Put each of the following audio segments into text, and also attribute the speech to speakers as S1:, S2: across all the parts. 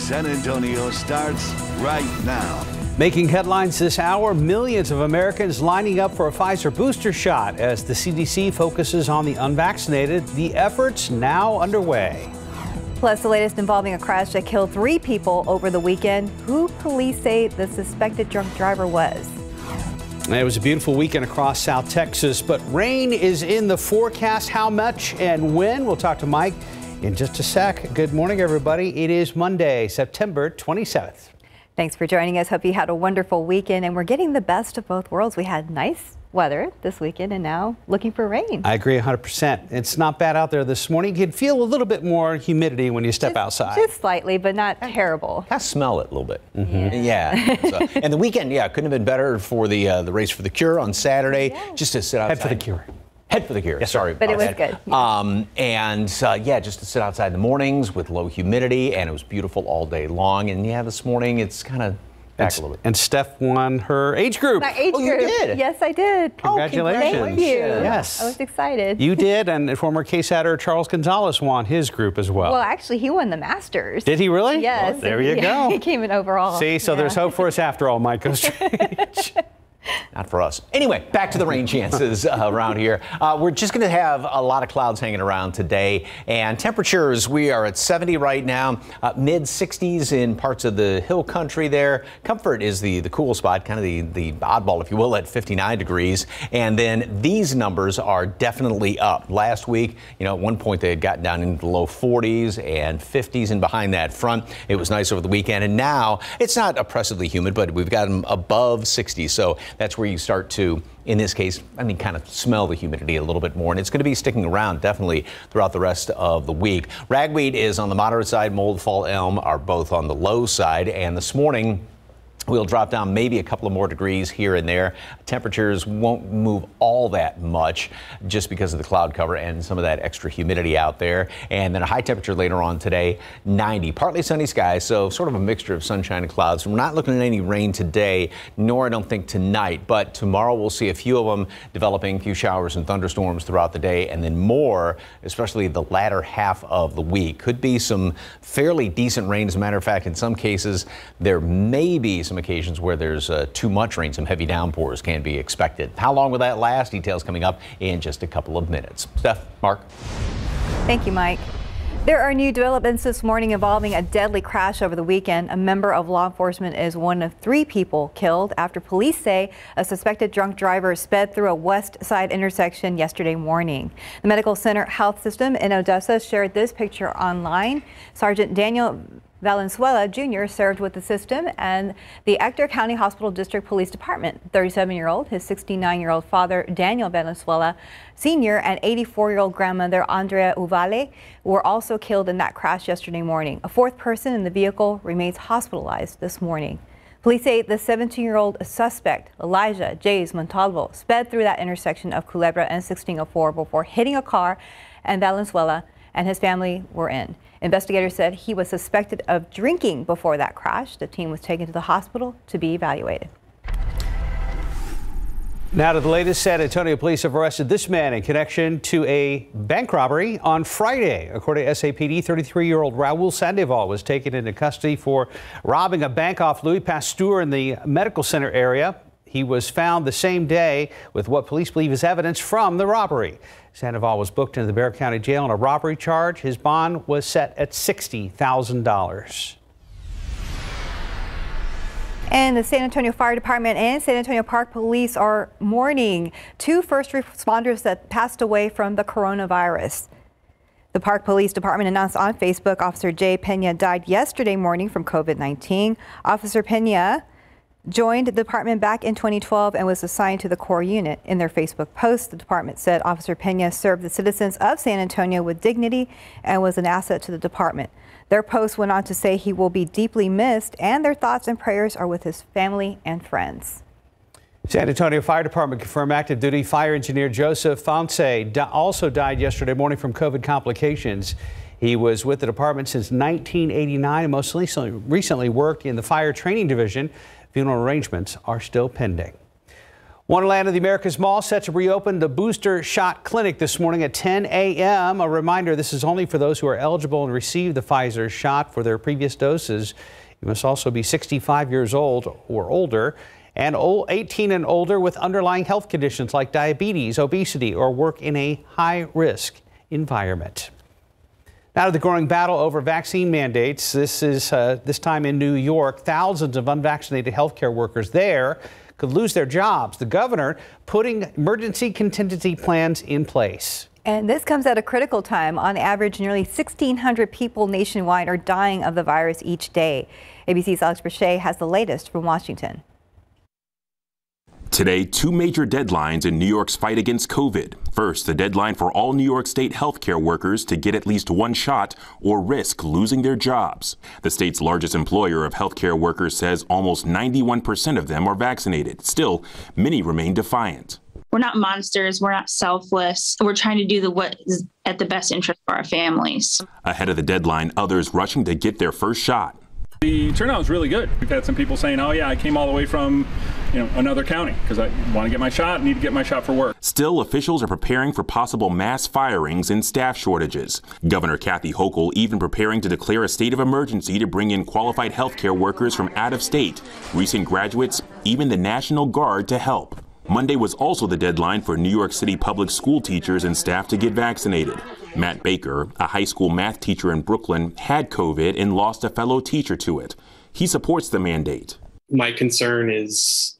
S1: San Antonio starts right now.
S2: Making headlines this hour, millions of Americans lining up for a Pfizer booster shot as the CDC focuses on the unvaccinated. The efforts now underway.
S3: Plus, the latest involving a crash that killed three people over the weekend. Who police say the suspected drunk driver was.
S2: It was a beautiful weekend across South Texas, but rain is in the forecast. How much and when? We'll talk to Mike in just a sec. Good morning, everybody. It is Monday, September 27th.
S3: Thanks for joining us. Hope you had a wonderful weekend and we're getting the best of both worlds. We had nice weather this weekend and now looking for rain.
S2: I agree 100%. It's not bad out there this morning. You can feel a little bit more humidity when you step
S3: just,
S2: outside.
S3: Just slightly, but not terrible.
S4: I smell it a little bit. Mm -hmm. Yeah. yeah. so, and the weekend, yeah, couldn't have been better for the uh, the race for the cure on Saturday. Yeah. Just to sit outside.
S2: Head for the cure.
S4: Head for the cure.
S2: Yes,
S4: sorry.
S3: But it was
S4: that.
S3: good.
S4: Um, and uh, yeah, just to sit outside in the mornings with low humidity, and it was beautiful all day long. And yeah, this morning it's kind of back a little bit.
S2: And Steph won her age group.
S3: My age
S4: oh,
S3: group.
S4: You did?
S3: Yes, I did.
S2: Congratulations.
S3: Oh, thank you.
S2: Yes.
S3: I was excited.
S2: You did, and former KSATer Charles Gonzalez won his group as well.
S3: Well, actually, he won the Masters.
S2: Did he really?
S3: Yes.
S2: Well, there you
S3: he,
S2: go.
S3: He came in overall.
S2: See, so
S3: yeah.
S2: there's hope for us after all, Mike Osterhage.
S4: Not for us. Anyway, back to the rain chances uh, around here. Uh, we're just going to have a lot of clouds hanging around today, and temperatures we are at 70 right now, uh, mid 60s in parts of the hill country there. Comfort is the the cool spot, kind of the the oddball, if you will, at 59 degrees. And then these numbers are definitely up. Last week, you know, at one point they had gotten down into the low 40s and 50s, and behind that front, it was nice over the weekend. And now it's not oppressively humid, but we've got them above 60. So that's where you start to, in this case, I mean, kind of smell the humidity a little bit more. And it's going to be sticking around definitely throughout the rest of the week. Ragweed is on the moderate side, mold, fall, elm are both on the low side. And this morning, We'll drop down maybe a couple of more degrees here and there. Temperatures won't move all that much just because of the cloud cover and some of that extra humidity out there. And then a high temperature later on today, 90. Partly sunny skies, so sort of a mixture of sunshine and clouds. We're not looking at any rain today, nor I don't think tonight, but tomorrow we'll see a few of them developing, a few showers and thunderstorms throughout the day, and then more, especially the latter half of the week. Could be some fairly decent rain. As a matter of fact, in some cases, there may be some occasions where there's uh, too much rain, some heavy downpours can be expected. How long will that last? Details coming up in just a couple of minutes. Steph, Mark.
S3: Thank you, Mike. There are new developments this morning involving a deadly crash over the weekend. A member of law enforcement is one of three people killed after police say a suspected drunk driver sped through a west side intersection yesterday morning. The Medical Center Health System in Odessa shared this picture online. Sergeant Daniel Valenzuela Jr. served with the system and the Ector County Hospital District Police Department. 37-year-old, his 69-year-old father, Daniel Valenzuela Sr., and 84-year-old grandmother, Andrea Uvale, were also killed in that crash yesterday morning. A fourth person in the vehicle remains hospitalized this morning. Police say the 17-year-old suspect, Elijah Jays Montalvo, sped through that intersection of Culebra and 1604 before hitting a car, and Valenzuela and his family were in. Investigators said he was suspected of drinking before that crash. The team was taken to the hospital to be evaluated.
S2: Now to the latest, San Antonio police have arrested this man in connection to a bank robbery on Friday. According to SAPD, 33-year-old Raul Sandoval was taken into custody for robbing a bank off Louis Pasteur in the medical center area. He was found the same day with what police believe is evidence from the robbery. Sandoval was booked into the Bexar County Jail on a robbery charge. His bond was set at $60,000.
S3: And the San Antonio Fire Department and San Antonio Park Police are mourning two first responders that passed away from the coronavirus. The Park Police Department announced on Facebook Officer Jay Pena died yesterday morning from COVID-19. Officer Pena joined the department back in 2012 and was assigned to the core unit. In their Facebook post, the department said Officer Pena served the citizens of San Antonio with dignity and was an asset to the department. Their post went on to say he will be deeply missed and their thoughts and prayers are with his family and friends.
S2: San Antonio Fire Department confirmed active duty fire engineer Joseph Fonse also died yesterday morning from COVID complications. He was with the department since 1989 and most recently worked in the fire training division. Funeral arrangements are still pending. Wonderland of the Americas Mall set to reopen the booster shot clinic this morning at 10 a.m. A reminder this is only for those who are eligible and receive the Pfizer shot for their previous doses. You must also be 65 years old or older and 18 and older with underlying health conditions like diabetes, obesity, or work in a high risk environment. Now to the growing battle over vaccine mandates. This is uh, this time in New York. Thousands of unvaccinated healthcare workers there could lose their jobs. The governor putting emergency contingency plans in place.
S3: And this comes at a critical time. On average, nearly 1,600 people nationwide are dying of the virus each day. ABC's Alex Presha has the latest from Washington.
S5: Today, two major deadlines in New York's fight against COVID. First, the deadline for all New York State healthcare workers to get at least one shot or risk losing their jobs. The state's largest employer of healthcare workers says almost 91% of them are vaccinated. Still, many remain defiant.
S6: We're not monsters. We're not selfless. We're trying to do the what is at the best interest for our families.
S5: Ahead of the deadline, others rushing to get their first shot.
S7: The turnout was really good. We've had some people saying, "Oh yeah, I came all the way from, you know, another county because I want to get my shot, need to get my shot for work."
S5: Still, officials are preparing for possible mass firings and staff shortages. Governor Kathy Hochul even preparing to declare a state of emergency to bring in qualified healthcare workers from out of state, recent graduates, even the National Guard to help. Monday was also the deadline for New York City public school teachers and staff to get vaccinated. Matt Baker, a high school math teacher in Brooklyn, had COVID and lost a fellow teacher to it. He supports the mandate.
S8: My concern is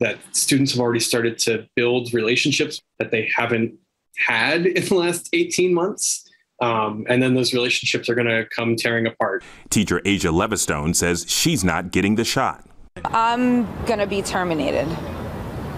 S8: that students have already started to build relationships that they haven't had in the last 18 months. Um, and then those relationships are going to come tearing apart.
S5: Teacher Asia Levistone says she's not getting the shot.
S9: I'm going to be terminated.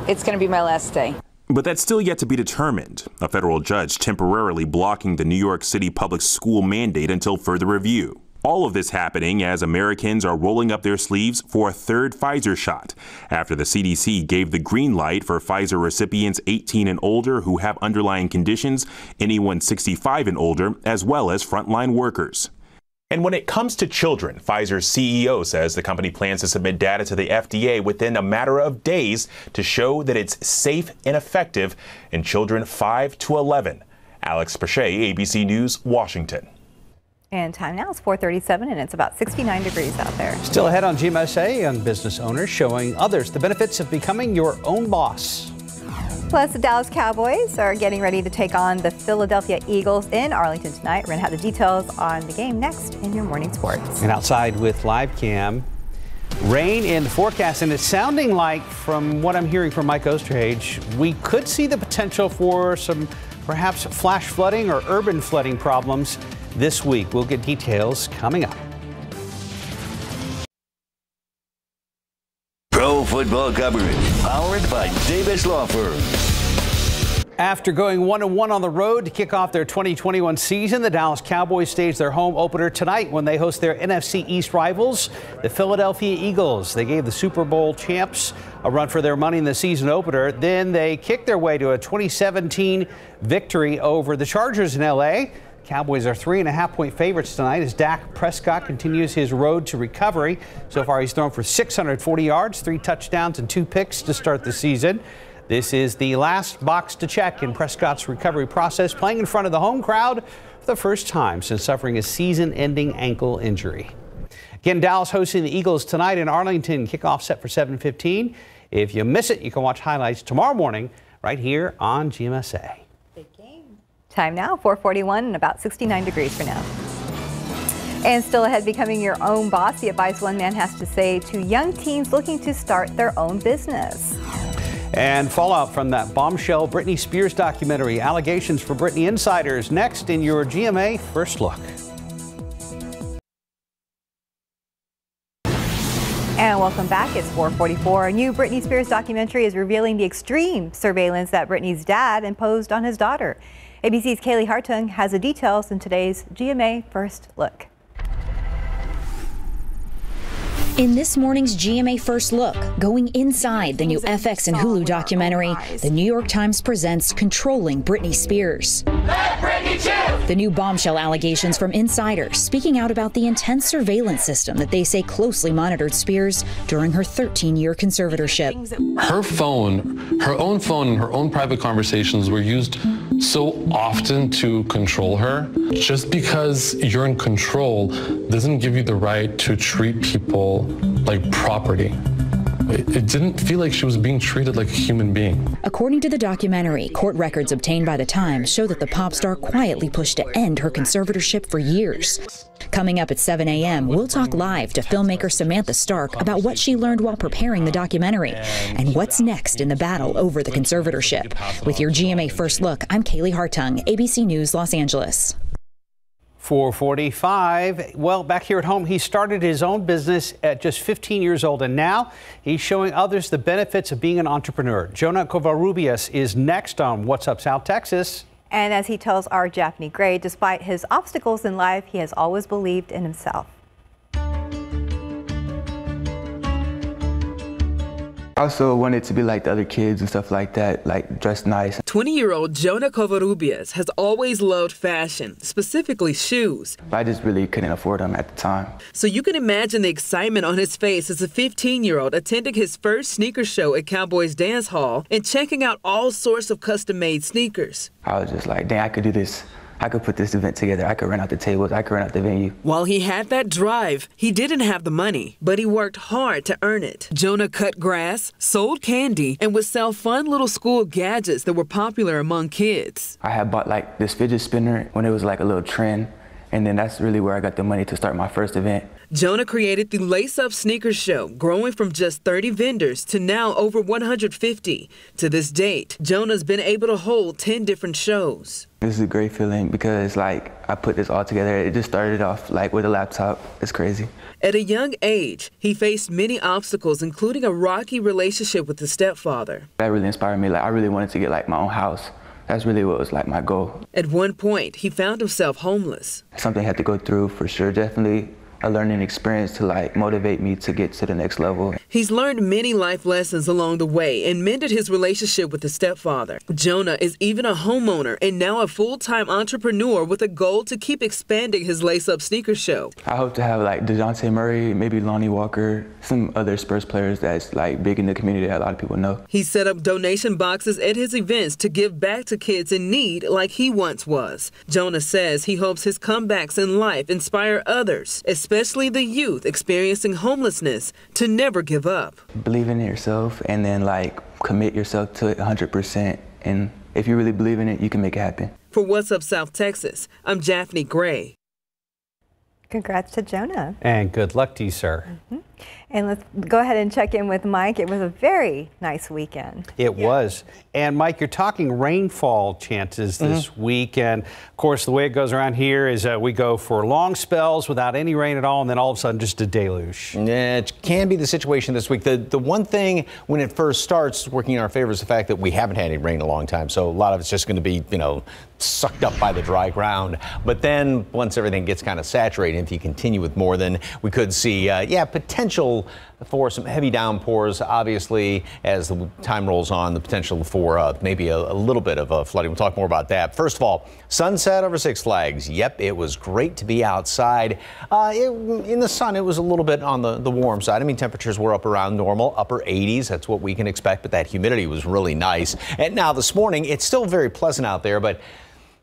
S9: It's going to be my last day.
S5: But that's still yet to be determined. A federal judge temporarily blocking the New York City public school mandate until further review. All of this happening as Americans are rolling up their sleeves for a third Pfizer shot after the CDC gave the green light for Pfizer recipients 18 and older who have underlying conditions, anyone 65 and older, as well as frontline workers. And when it comes to children, Pfizer's CEO says the company plans to submit data to the FDA within a matter of days to show that it's safe and effective in children 5 to 11. Alex Presha, ABC News, Washington.
S3: And time now is 437 and it's about 69 degrees out there.
S2: Still ahead on GMSA, young business owners showing others the benefits of becoming your own boss.
S3: Plus, the Dallas Cowboys are getting ready to take on the Philadelphia Eagles in Arlington tonight. We're going to have the details on the game next in your morning sports.
S2: And outside with live cam, rain in the forecast, and it's sounding like, from what I'm hearing from Mike Osterhage, we could see the potential for some perhaps flash flooding or urban flooding problems this week. We'll get details coming up.
S1: Football coverage, powered by Davis Law Firm.
S2: After going one and one on the road to kick off their 2021 season, the Dallas Cowboys stage their home opener tonight when they host their NFC East rivals, the Philadelphia Eagles. They gave the Super Bowl champs a run for their money in the season opener. Then they kicked their way to a 2017 victory over the Chargers in LA. Cowboys are three and a half point favorites tonight as Dak Prescott continues his road to recovery. So far, he's thrown for 640 yards, three touchdowns, and two picks to start the season. This is the last box to check in Prescott's recovery process, playing in front of the home crowd for the first time since suffering a season ending ankle injury. Again, Dallas hosting the Eagles tonight in Arlington. Kickoff set for 7:15. If you miss it, you can watch highlights tomorrow morning right here on GMSA.
S3: Time now, 441 and about 69 degrees for now. And still ahead, becoming your own boss, the advice one man has to say to young teens looking to start their own business.
S2: And fallout from that bombshell Britney Spears documentary, allegations for Britney insiders, next in your GMA First Look.
S3: And welcome back. It's 444. A new Britney Spears documentary is revealing the extreme surveillance that Britney's dad imposed on his daughter. ABC's Kaylee Hartung has the details in today's GMA First Look.
S10: In this morning's GMA First Look, going inside the new FX and Hulu documentary, the New York Times presents Controlling Britney Spears. The new bombshell allegations from insiders speaking out about the intense surveillance system that they say closely monitored Spears during her 13 year conservatorship.
S11: Her phone, her own phone, and her own private conversations were used so often to control her. Just because you're in control doesn't give you the right to treat people like property. It didn't feel like she was being treated like a human being.
S10: According to the documentary, court records obtained by the Times show that the pop star quietly pushed to end her conservatorship for years. Coming up at 7 a.m., we'll talk live to filmmaker Samantha Stark about what she learned while preparing the documentary and what's next in the battle over the conservatorship. With your GMA First Look, I'm Kaylee Hartung, ABC News, Los Angeles.
S2: 445. Well, back here at home, he started his own business at just 15 years old, and now he's showing others the benefits of being an entrepreneur. Jonah Covarrubias is next on What's Up South Texas.
S3: And as he tells our Japhanie Gray, despite his obstacles in life, he has always believed in himself.
S12: I also wanted to be like the other kids and stuff like that, like dress nice.
S13: 20 year old Jonah Covarrubias has always loved fashion, specifically shoes.
S12: I just really couldn't afford them at the time.
S13: So you can imagine the excitement on his face as a 15 year old attending his first sneaker show at Cowboys Dance Hall and checking out all sorts of custom made sneakers.
S12: I was just like, dang, I could do this. I could put this event together. I could rent out the tables. I could rent out the venue.
S13: While he had that drive, he didn't have the money, but he worked hard to earn it. Jonah cut grass, sold candy, and would sell fun little school gadgets that were popular among kids.
S12: I had bought like this fidget spinner when it was like a little trend. And then that's really where I got the money to start my first event.
S13: Jonah created the Lace Up Sneakers Show, growing from just 30 vendors to now over 150. To this date, Jonah's been able to hold 10 different shows.
S12: This is a great feeling because like I put this all together. It just started off like with a laptop. It's crazy.
S13: At a young age, he faced many obstacles, including a rocky relationship with his stepfather.
S12: That really inspired me. Like I really wanted to get like my own house. That's really what was like my goal.
S13: At one point, he found himself homeless.
S12: Something I had to go through for sure. Definitely a learning experience to like motivate me to get to the next level.
S13: He's learned many life lessons along the way and mended his relationship with his stepfather. Jonah is even a homeowner and now a full-time entrepreneur with a goal to keep expanding his lace-up sneaker show.
S12: I hope to have like DeJounte Murray, maybe Lonnie Walker, some other Spurs players that's like big in the community that a lot of people know.
S13: He set up donation boxes at his events to give back to kids in need like he once was. Jonah says he hopes his comebacks in life inspire others, especially especially the youth experiencing homelessness, to never give up.
S12: Believe in yourself and then like commit yourself to it 100%. And if you really believe in it, you can make it happen.
S13: For What's Up South Texas, I'm Japhanie Gray.
S3: Congrats to Jonah.
S2: And good luck to you, sir.
S3: Mm -hmm. And let's go ahead and check in with Mike. It was a very nice weekend.
S2: It yeah. was. And Mike, you're talking rainfall chances this mm -hmm. week. And of course, the way it goes around here is uh, we go for long spells without any rain at all, and then all of a sudden just a deluge.
S4: Yeah, it can be the situation this week. The, the one thing when it first starts working in our favor is the fact that we haven't had any rain in a long time. So a lot of it's just going to be, you know, sucked up by the dry ground. But then once everything gets kind of saturated, if you continue with more, then we could see, uh, yeah, potential for some heavy downpours. Obviously, as the time rolls on, the potential for uh, maybe a, a, little bit of a flooding. We'll talk more about that. First of all, sunset over Six Flags. Yep, it was great to be outside. Uh, it, in the sun, it was a little bit on the, the warm side. I mean, temperatures were up around normal, upper 80s. That's what we can expect, but that humidity was really nice. And now this morning, it's still very pleasant out there, but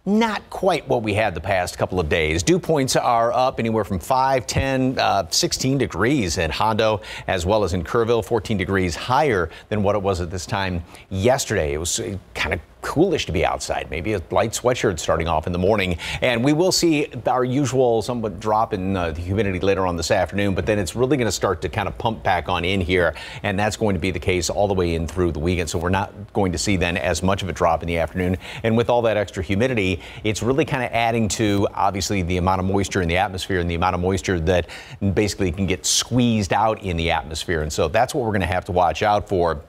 S4: not quite what we had the past couple of days. Dew points are up anywhere from 5, 10, uh, 16 degrees in Hondo as well as in Kerrville, 14 degrees higher than what it was at this time yesterday. It was uh, kind of coolish to be outside. Maybe a light sweatshirt starting off in the morning. And we will see our usual somewhat drop in uh, the humidity later on this afternoon, but then it's really going to start to kind of pump back on in here. And that's going to be the case all the way in through the weekend. So we're not going to see then as much of a drop in the afternoon. And with all that extra humidity, it's really kind of adding to obviously the amount of moisture in the atmosphere and the amount of moisture that basically can get squeezed out in the atmosphere. And so that's what we're going to have to watch out for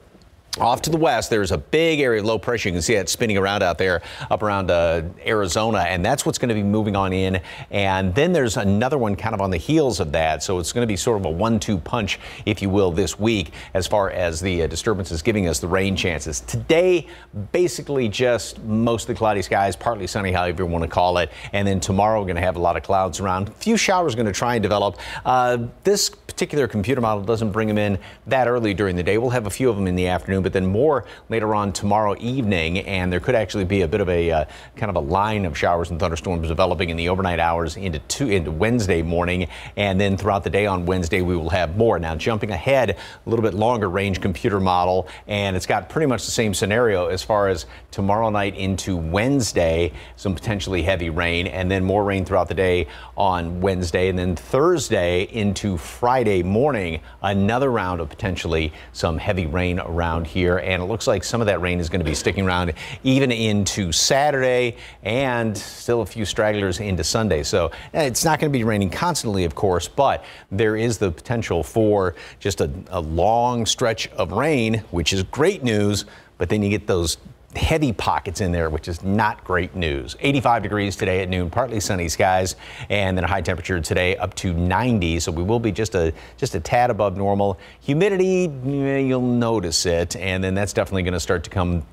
S4: Off to the west, there's a big area of low pressure. You can see it spinning around out there up around uh, Arizona, and that's what's going to be moving on in. And then there's another one kind of on the heels of that. So it's going to be sort of a one two punch, if you will, this week as far as the uh, disturbances giving us the rain chances. Today, basically just mostly cloudy skies, partly sunny, however you want to call it. And then tomorrow, we're going to have a lot of clouds around. A few showers going to try and develop. Uh, this particular computer model doesn't bring them in that early during the day. We'll have a few of them in the afternoon, but then more later on tomorrow evening. And there could actually be a bit of a uh, kind of a line of showers and thunderstorms developing in the overnight hours into two, into Wednesday morning. And then throughout the day on Wednesday, we will have more. Now, jumping ahead, a little bit longer range computer model, and it's got pretty much the same scenario as far as tomorrow night into Wednesday, some potentially heavy rain, and then more rain throughout the day on Wednesday, and then Thursday into Friday morning, another round of potentially some heavy rain around here. And it looks like some of that rain is going to be sticking around even into Saturday and still a few stragglers into Sunday. So eh, it's not going to be raining constantly, of course, but there is the potential for just a, a long stretch of rain, which is great news. But then you get those heavy pockets in there, which is not great news. 85 degrees today at noon, partly sunny skies, and then a high temperature today up to 90. So we will be just a just a tad above normal. Humidity, you'll notice it, and then that's definitely going to start to come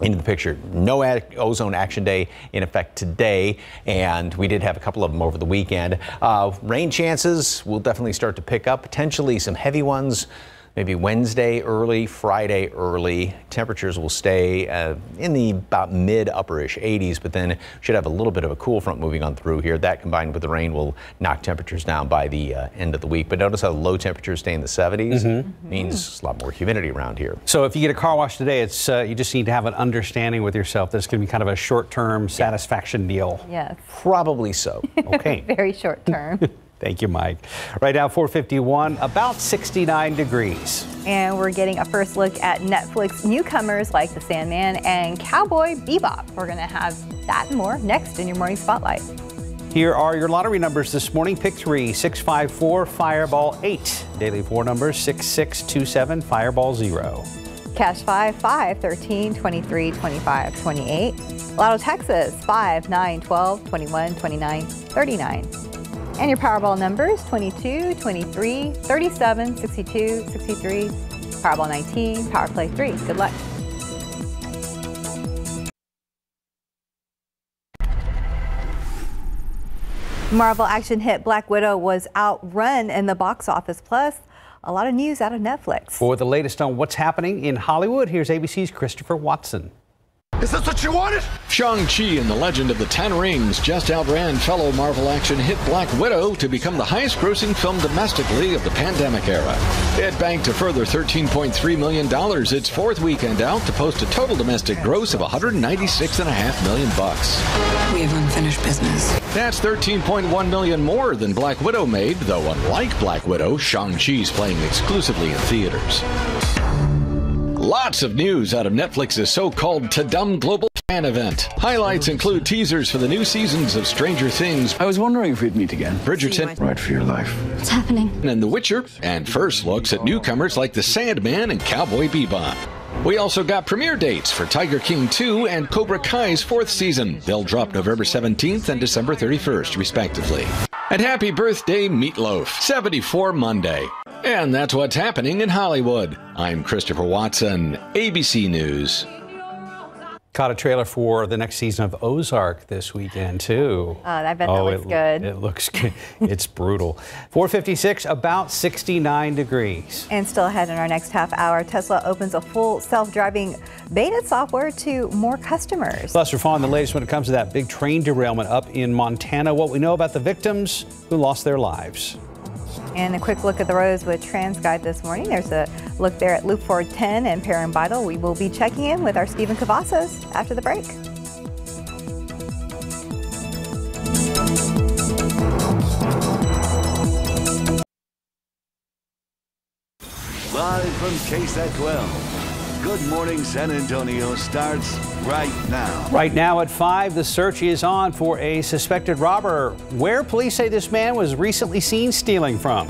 S4: into the picture. No ozone action day in effect today, and we did have a couple of them over the weekend. Uh, rain chances will definitely start to pick up, potentially some heavy ones maybe Wednesday early, Friday early. Temperatures will stay uh, in the about mid upperish 80s, but then should have a little bit of a cool front moving on through here. That combined with the rain will knock temperatures down by the uh, end of the week. But notice how low temperatures stay in the 70s. Mm-hmm. Means a lot more humidity around here.
S2: So if you get a car wash today, it's uh, you just need to have an understanding with yourself that it's going to be kind of a short-term satisfaction deal.
S3: Yes.
S4: Probably so.
S2: Okay.
S3: Very short term.
S2: Thank you, Mike. Right now, 451, about 69 degrees.
S3: And we're getting a first look at Netflix newcomers like The Sandman and Cowboy Bebop. We're going to have that and more next in your morning spotlight.
S2: Here are your lottery numbers this morning. Pick 3, 654, Fireball 8. Daily 4 numbers 6627, Fireball 0.
S3: Cash 5, 5, 13, 23, 25, 28. Lotto Texas 5, 9, 12, 21, 29, 39. And your Powerball numbers 22, 23, 37, 62, 63, Powerball 19, Power Play 3. Good luck. Marvel action hit Black Widow was outrun in the box office. Plus, a lot of news out of Netflix.
S2: For the latest on what's happening in Hollywood, here's ABC's Christopher Watson.
S14: Is this what you wanted? Shang-Chi and the Legend of the Ten Rings just outran fellow Marvel action hit Black Widow to become the highest grossing film domestically of the pandemic era. It banked a further $13.3 million its fourth weekend out to post a total domestic gross of 196.5 million bucks.
S15: We have unfinished business.
S14: That's 13.1 million more than Black Widow made, though unlike Black Widow, Shang-Chi's playing exclusively in theaters. Lots of news out of Netflix's so-called Tudum Global Fan event. Highlights oh, include teasers for the new seasons of Stranger Things.
S16: I was wondering if we'd meet again.
S14: Bridgerton.
S16: Right for your life.
S17: What's happening?
S14: And The Witcher. And first looks at newcomers like The Sandman and Cowboy Bebop. We also got premiere dates for Tiger King 2 and Cobra Kai's fourth season. They'll drop November 17th and December 31st, respectively. And happy birthday, Meatloaf. 74 Monday. And that's what's happening in Hollywood. I'm Christopher Watson, ABC News.
S2: Caught a trailer for the next season of Ozark this weekend, too.
S3: Uh, I bet that oh, looks
S2: it,
S3: good.
S2: It looks good. it's brutal. 456, about 69 degrees.
S3: And still ahead in our next half hour, Tesla opens a full self-driving beta software to more customers.
S2: Plus, we're following the latest when it comes to that big train derailment up in Montana, what we know about the victims who lost their lives.
S3: And a quick look at the roads with TransGuide this morning. There's a look there at Loop 410 and Perrin. We will be checking in with our Stephen Cavazos after the break.
S1: Live from KSAT 12. Good Morning San Antonio starts right now.
S2: Right now at 5, the search is on for a suspected robber where police say this man was recently seen stealing from.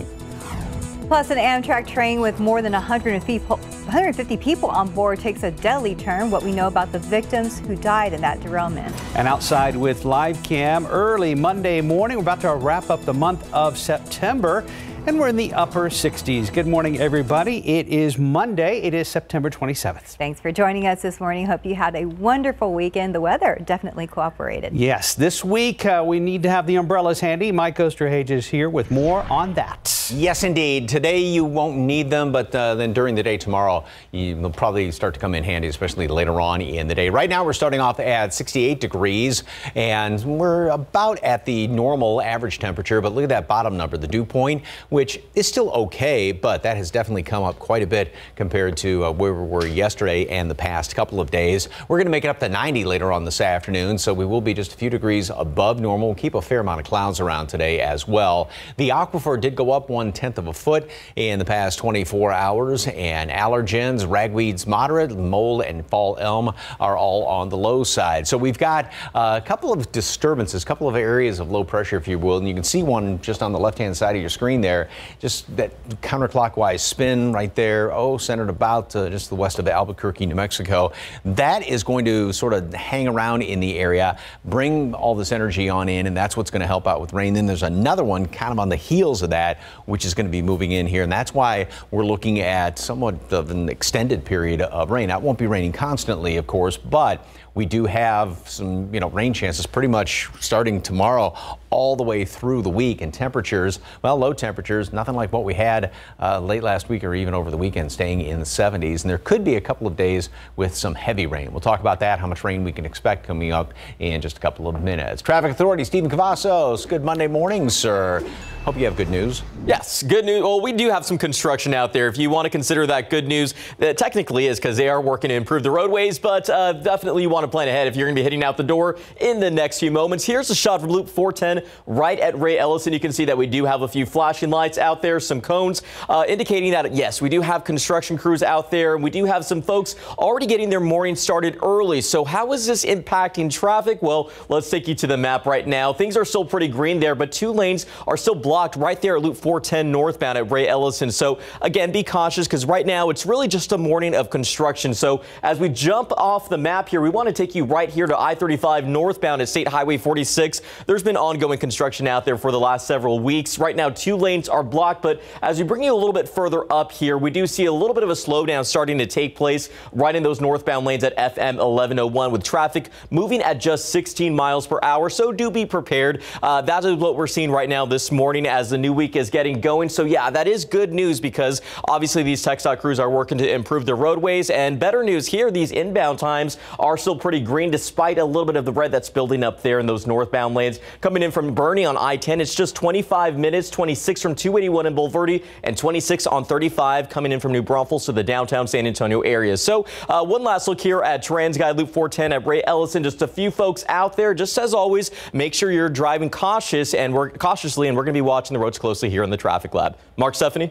S3: Plus, an Amtrak train with more than 150 people on board takes a deadly turn. What we know about the victims who died in that derailment.
S2: And outside with live cam early Monday morning, we're about to wrap up the month of September and we're in the upper 60s. Good morning, everybody. It is Monday. It is September 27th.
S3: Thanks for joining us this morning. Hope you had a wonderful weekend. The weather definitely cooperated.
S2: Yes, this week uh, we need to have the umbrellas handy. Mike Osterhage is here with more on that.
S4: Yes, indeed. Today you won't need them, but uh, then during the day tomorrow, you'll probably start to come in handy, especially later on in the day. Right now, we're starting off at 68 degrees, and we're about at the normal average temperature. But look at that bottom number, the dew point, which is still okay, but that has definitely come up quite a bit compared to uh, where we were yesterday and the past couple of days. We're going to make it up to 90 later on this afternoon, so we will be just a few degrees above normal. We'll keep a fair amount of clouds around today as well. The aquifer did go up one tenth of a foot in the past 24 hours, and allergens, ragweeds moderate, mold, and fall elm are all on the low side. So we've got a couple of disturbances, a couple of areas of low pressure, if you will, and you can see one just on the left-hand side of your screen there, just that counterclockwise spin right there, oh, centered about uh, just the west of Albuquerque, New Mexico. That is going to sort of hang around in the area, bring all this energy on in, and that's what's going to help out with rain. Then there's another one kind of on the heels of that, which is going to be moving in here. And that's why we're looking at somewhat of an extended period of rain. Now, it won't be raining constantly, of course, but we do have some, you know, rain chances pretty much starting tomorrow all the way through the week. And temperatures, well, low temperatures, nothing like what we had uh, late last week or even over the weekend, staying in the 70s. And there could be a couple of days with some heavy rain. We'll talk about that, how much rain we can expect coming up in just a couple of minutes. Traffic Authority, Stephen Cavazos. Good Monday morning, sir. Hope you have good news.
S16: Yes, good news. Well, we do have some construction out there. If you want to consider that good news, that technically is because they are working to improve the roadways, but uh, definitely you want to plan ahead if you're going to be heading out the door in the next few moments. Here's a shot from Loop 410 right at Ray Ellison. You can see that we do have a few flashing lights out there, some cones, uh, indicating that, yes, we do have construction crews out there, and we do have some folks already getting their morning started early. So how is this impacting traffic? Well, let's take you to the map right now. Things are still pretty green there, but two lanes are still blocked blocked right there at Loop 410 northbound at Ray Ellison. So again, be cautious because right now it's really just a morning of construction. So as we jump off the map here, we want to take you right here to I-35 northbound at State Highway 46. There's been ongoing construction out there for the last several weeks. Right now, two lanes are blocked, but as we bring you a little bit further up here, we do see a little bit of a slowdown starting to take place right in those northbound lanes at FM 1101 with traffic moving at just 16 miles per hour. So do be prepared. Uh, that is what we're seeing right now this morning as the new week is getting going. So yeah, that is good news because obviously these TxDOT crews are working to improve the roadways. And better news here, these inbound times are still pretty green despite a little bit of the red that's building up there in those northbound lanes. Coming in from Boerne on I-10, it's just 25 minutes, 26 from 281 in Bulverde and 26 on 35 coming in from New Braunfels to the downtown San Antonio area. So uh, one last look here at TransGuide Loop 410 at Ray Ellison. Just a few folks out there. Just as always, make sure you're driving cautious and we're cautiously and we're going to be watching watching the roads closely here in the traffic lab. Mark Stephanie.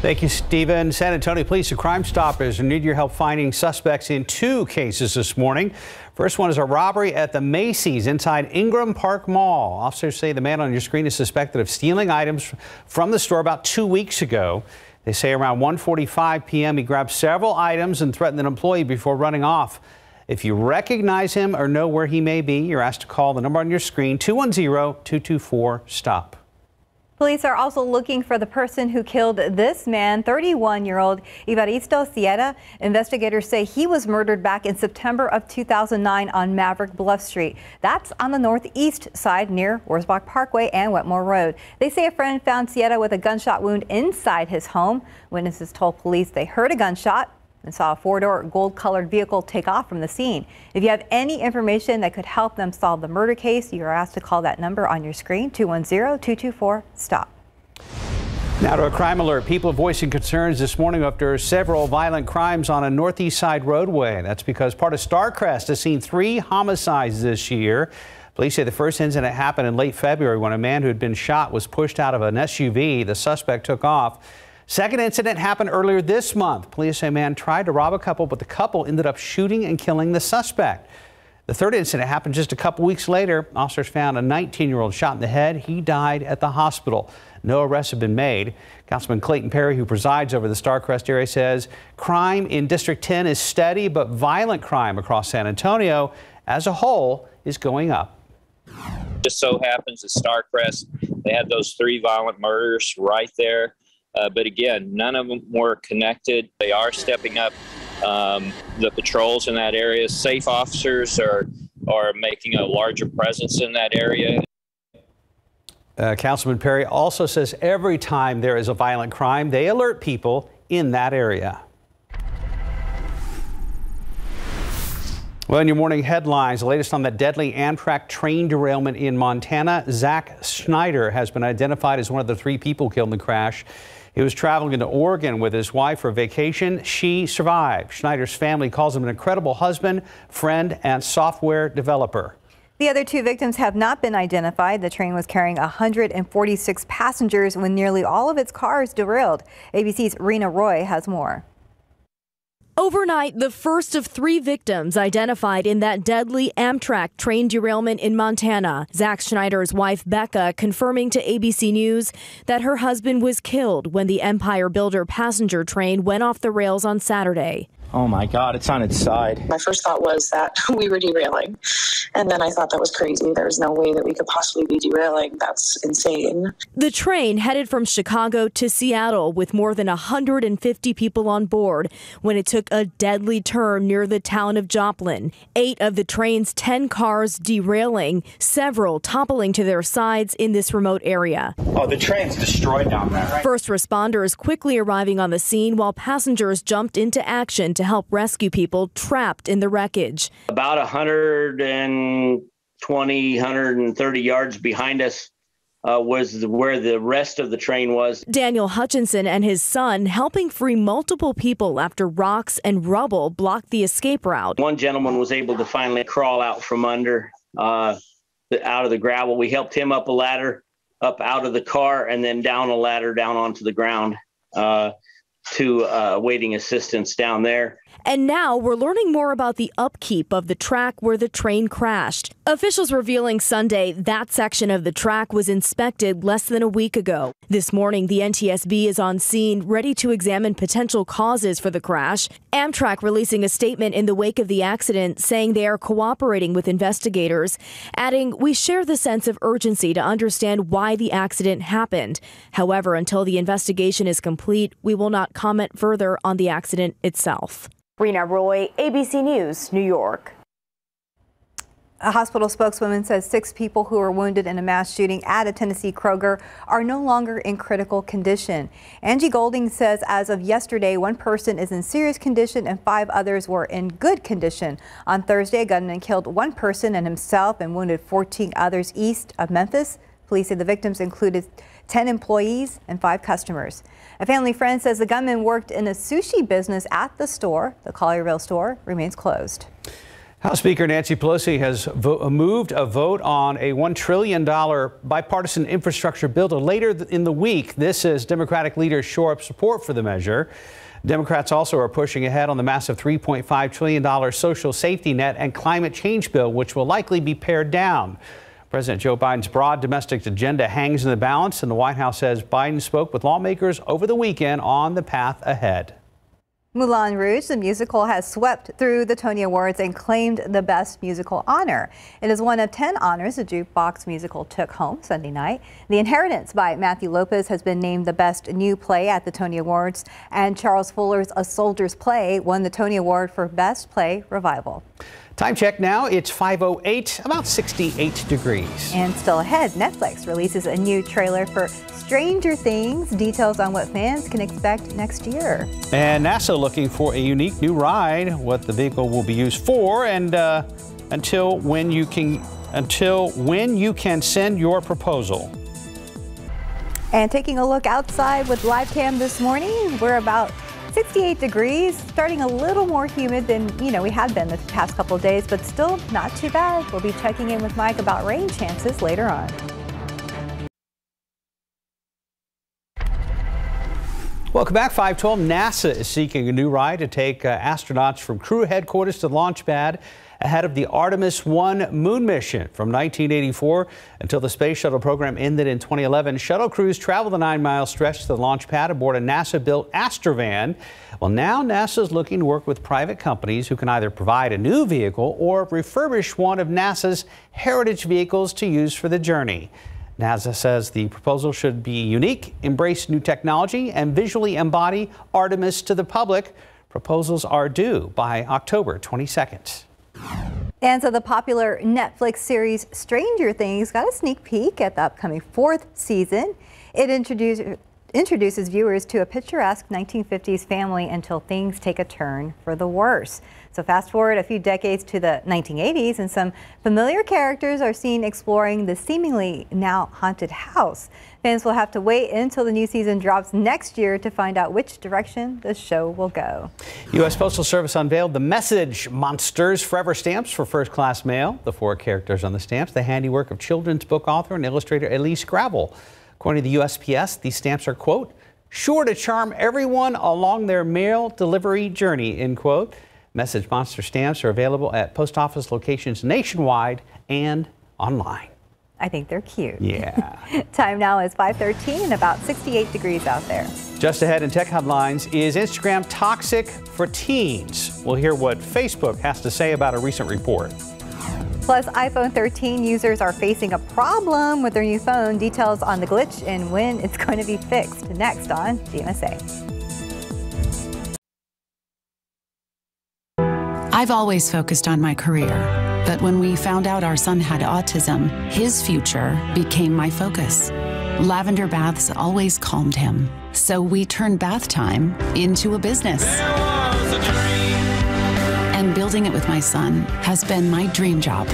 S2: Thank you, Stephen. San Antonio Police and Crime Stoppers need your help finding suspects in two cases this morning. First one is a robbery at the Macy's inside Ingram Park Mall. Officers say the man on your screen is suspected of stealing items from the store about two weeks ago. They say around 1:45 p.m. he grabbed several items and threatened an employee before running off. If you recognize him or know where he may be, you're asked to call the number on your screen 210-224-STOP.
S3: Police are also looking for the person who killed this man, 31-year-old Ivaristo Sierra. Investigators say he was murdered back in September of 2009 on Maverick Bluff Street. That's on the northeast side near Wurzbach Parkway and Wetmore Road. They say a friend found Sierra with a gunshot wound inside his home. Witnesses told police they heard a gunshot and saw a four-door gold-colored vehicle take off from the scene. If you have any information that could help them solve the murder case, you are asked to call that number on your screen, 210-224-STOP.
S2: Now to a crime alert. People voicing concerns this morning after several violent crimes on a northeast side roadway. That's because part of Starcrest has seen three homicides this year. Police say the first incident happened in late February when a man who had been shot was pushed out of an SUV. The suspect took off. Second incident happened earlier this month. Police say a man tried to rob a couple, but the couple ended up shooting and killing the suspect. The third incident happened just a couple weeks later. Officers found a 19 year old shot in the head. He died at the hospital. No arrests have been made. Councilman Clayton Perry, who presides over the Starcrest area, says crime in District 10 is steady, but violent crime across San Antonio as a whole is going up.
S17: Just so happens at Starcrest, they had those three violent murders right there. Uh, but again, none of them were connected. They are stepping up um, the patrols in that area. SAFFE officers are are making a larger presence in that area.
S2: Uh, Councilman Perry also says every time there is a violent crime, they alert people in that area. Well, in your morning headlines, the latest on that deadly Amtrak train derailment in Montana. Zach Schneider has been identified as one of the three people killed in the crash. He was traveling into Oregon with his wife for vacation. She survived. Schneider's family calls him an incredible husband, friend, and software developer.
S3: The other two victims have not been identified. The train was carrying 146 passengers when nearly all of its cars derailed. ABC's Reena Roy has more.
S18: Overnight, the first of three victims identified in that deadly Amtrak train derailment in Montana. Zach Schneider's wife, Becca, confirming to ABC News that her husband was killed when the Empire Builder passenger train went off the rails on Saturday.
S19: Oh my God, it's on its side.
S20: My first thought was that we were derailing. And then I thought that was crazy. There's no way that we could possibly be derailing. That's insane.
S18: The train headed from Chicago to Seattle with more than 150 people on board when it took a deadly turn near the town of Joplin. Eight of the train's 10 cars derailing, several toppling to their sides in this remote area.
S19: Oh, the train's destroyed down there.
S18: First responders quickly arriving on the scene while passengers jumped into action to help rescue people trapped in the wreckage.
S21: About 120, 130 yards behind us uh, was where the rest of the train was.
S18: Daniel Hutchinson and his son helping free multiple people after rocks and rubble blocked the escape route.
S21: One gentleman was able to finally crawl out from under, uh, the, out of the gravel. We helped him up a ladder, up out of the car, and then down a ladder down onto the ground. Uh, to uh, waiting assistance down there.
S18: And now we're learning more about the upkeep of the track where the train crashed. Officials revealing Sunday that section of the track was inspected less than a week ago. This morning, the NTSB is on scene, ready to examine potential causes for the crash. Amtrak releasing a statement in the wake of the accident saying they are cooperating with investigators, adding, We share the sense of urgency to understand why the accident happened. However, until the investigation is complete, we will not comment further on the accident itself.
S22: Reena Roy, ABC News, New York.
S3: A hospital spokeswoman says six people who were wounded in a mass shooting at a Tennessee Kroger are no longer in critical condition. Angie Golding says as of yesterday, one person is in serious condition and five others were in good condition. On Thursday, a gunman killed one person and himself and wounded 14 others east of Memphis. Police say the victims included 10 employees and five customers. A family friend says the gunman worked in a sushi business at the store. The Collierville store remains closed.
S2: House Speaker Nancy Pelosi has moved a vote on a $1 trillion bipartisan infrastructure bill to later in the week. This as Democratic leaders shore up support for the measure. Democrats also are pushing ahead on the massive $3.5 trillion social safety net and climate change bill, which will likely be pared down. President Joe Biden's broad domestic agenda hangs in the balance, and the White House says Biden spoke with lawmakers over the weekend on the path ahead.
S3: Moulin Rouge, the musical, has swept through the Tony Awards and claimed the Best Musical honor. It is one of 10 honors the jukebox musical took home Sunday night. The Inheritance by Matthew Lopez has been named the Best New Play at the Tony Awards, and Charles Fuller's A Soldier's Play won the Tony Award for Best Play Revival.
S2: Time check now, it's 5.08, about 68 degrees.
S3: And still ahead, Netflix releases a new trailer for Stranger Things. Details on what fans can expect next year.
S2: And NASA looking for a unique new ride, what the vehicle will be used for, and uh, until when you can until when you can send your proposal.
S3: And taking a look outside with live cam this morning, we're about 68 degrees, starting a little more humid than, you know, we had been the past couple days, but still not too bad. We'll be checking in with Mike about rain chances later on.
S2: Welcome back, 512. NASA is seeking a new ride to take uh, astronauts from crew headquarters to launch pad ahead of the Artemis 1 moon mission from 1984 until the space shuttle program ended in 2011. Shuttle crews traveled the nine mile stretch to the launch pad aboard a NASA built Astrovan. Well, now NASA is looking to work with private companies who can either provide a new vehicle or refurbish one of NASA's heritage vehicles to use for the journey. NASA says the proposal should be unique, embrace new technology, and visually embody Artemis to the public. Proposals are due by October 22nd.
S3: And so the popular Netflix series Stranger Things got a sneak peek at the upcoming fourth season. It introduces introduces viewers to a picturesque 1950s family until things take a turn for the worse. So fast forward a few decades to the 1980s and some familiar characters are seen exploring the seemingly now haunted house. Fans will have to wait until the new season drops next year to find out which direction the show will go.
S2: U.S. Postal Service unveiled the Message Monsters Forever stamps for first class mail. The four characters on the stamps, the handiwork of children's book author and illustrator Elise Gravel. According to the USPS, these stamps are, quote, sure to charm everyone along their mail delivery journey, end quote. Message Monster stamps are available at post office locations nationwide and online.
S3: I think they're cute.
S2: Yeah.
S3: Time now is 5:13 and about 68 degrees out there.
S2: Just ahead in tech headlines is Instagram toxic for teens. We'll hear what Facebook has to say about a recent report.
S3: Plus, iPhone 13 users are facing a problem with their new phone. Details on the glitch and when it's going to be fixed. Next on GMSA.
S23: I've always focused on my career, but when we found out our son had autism, his future became my focus. Lavender baths always calmed him, so we turned bath time into a business and building it with my son has been my dream job.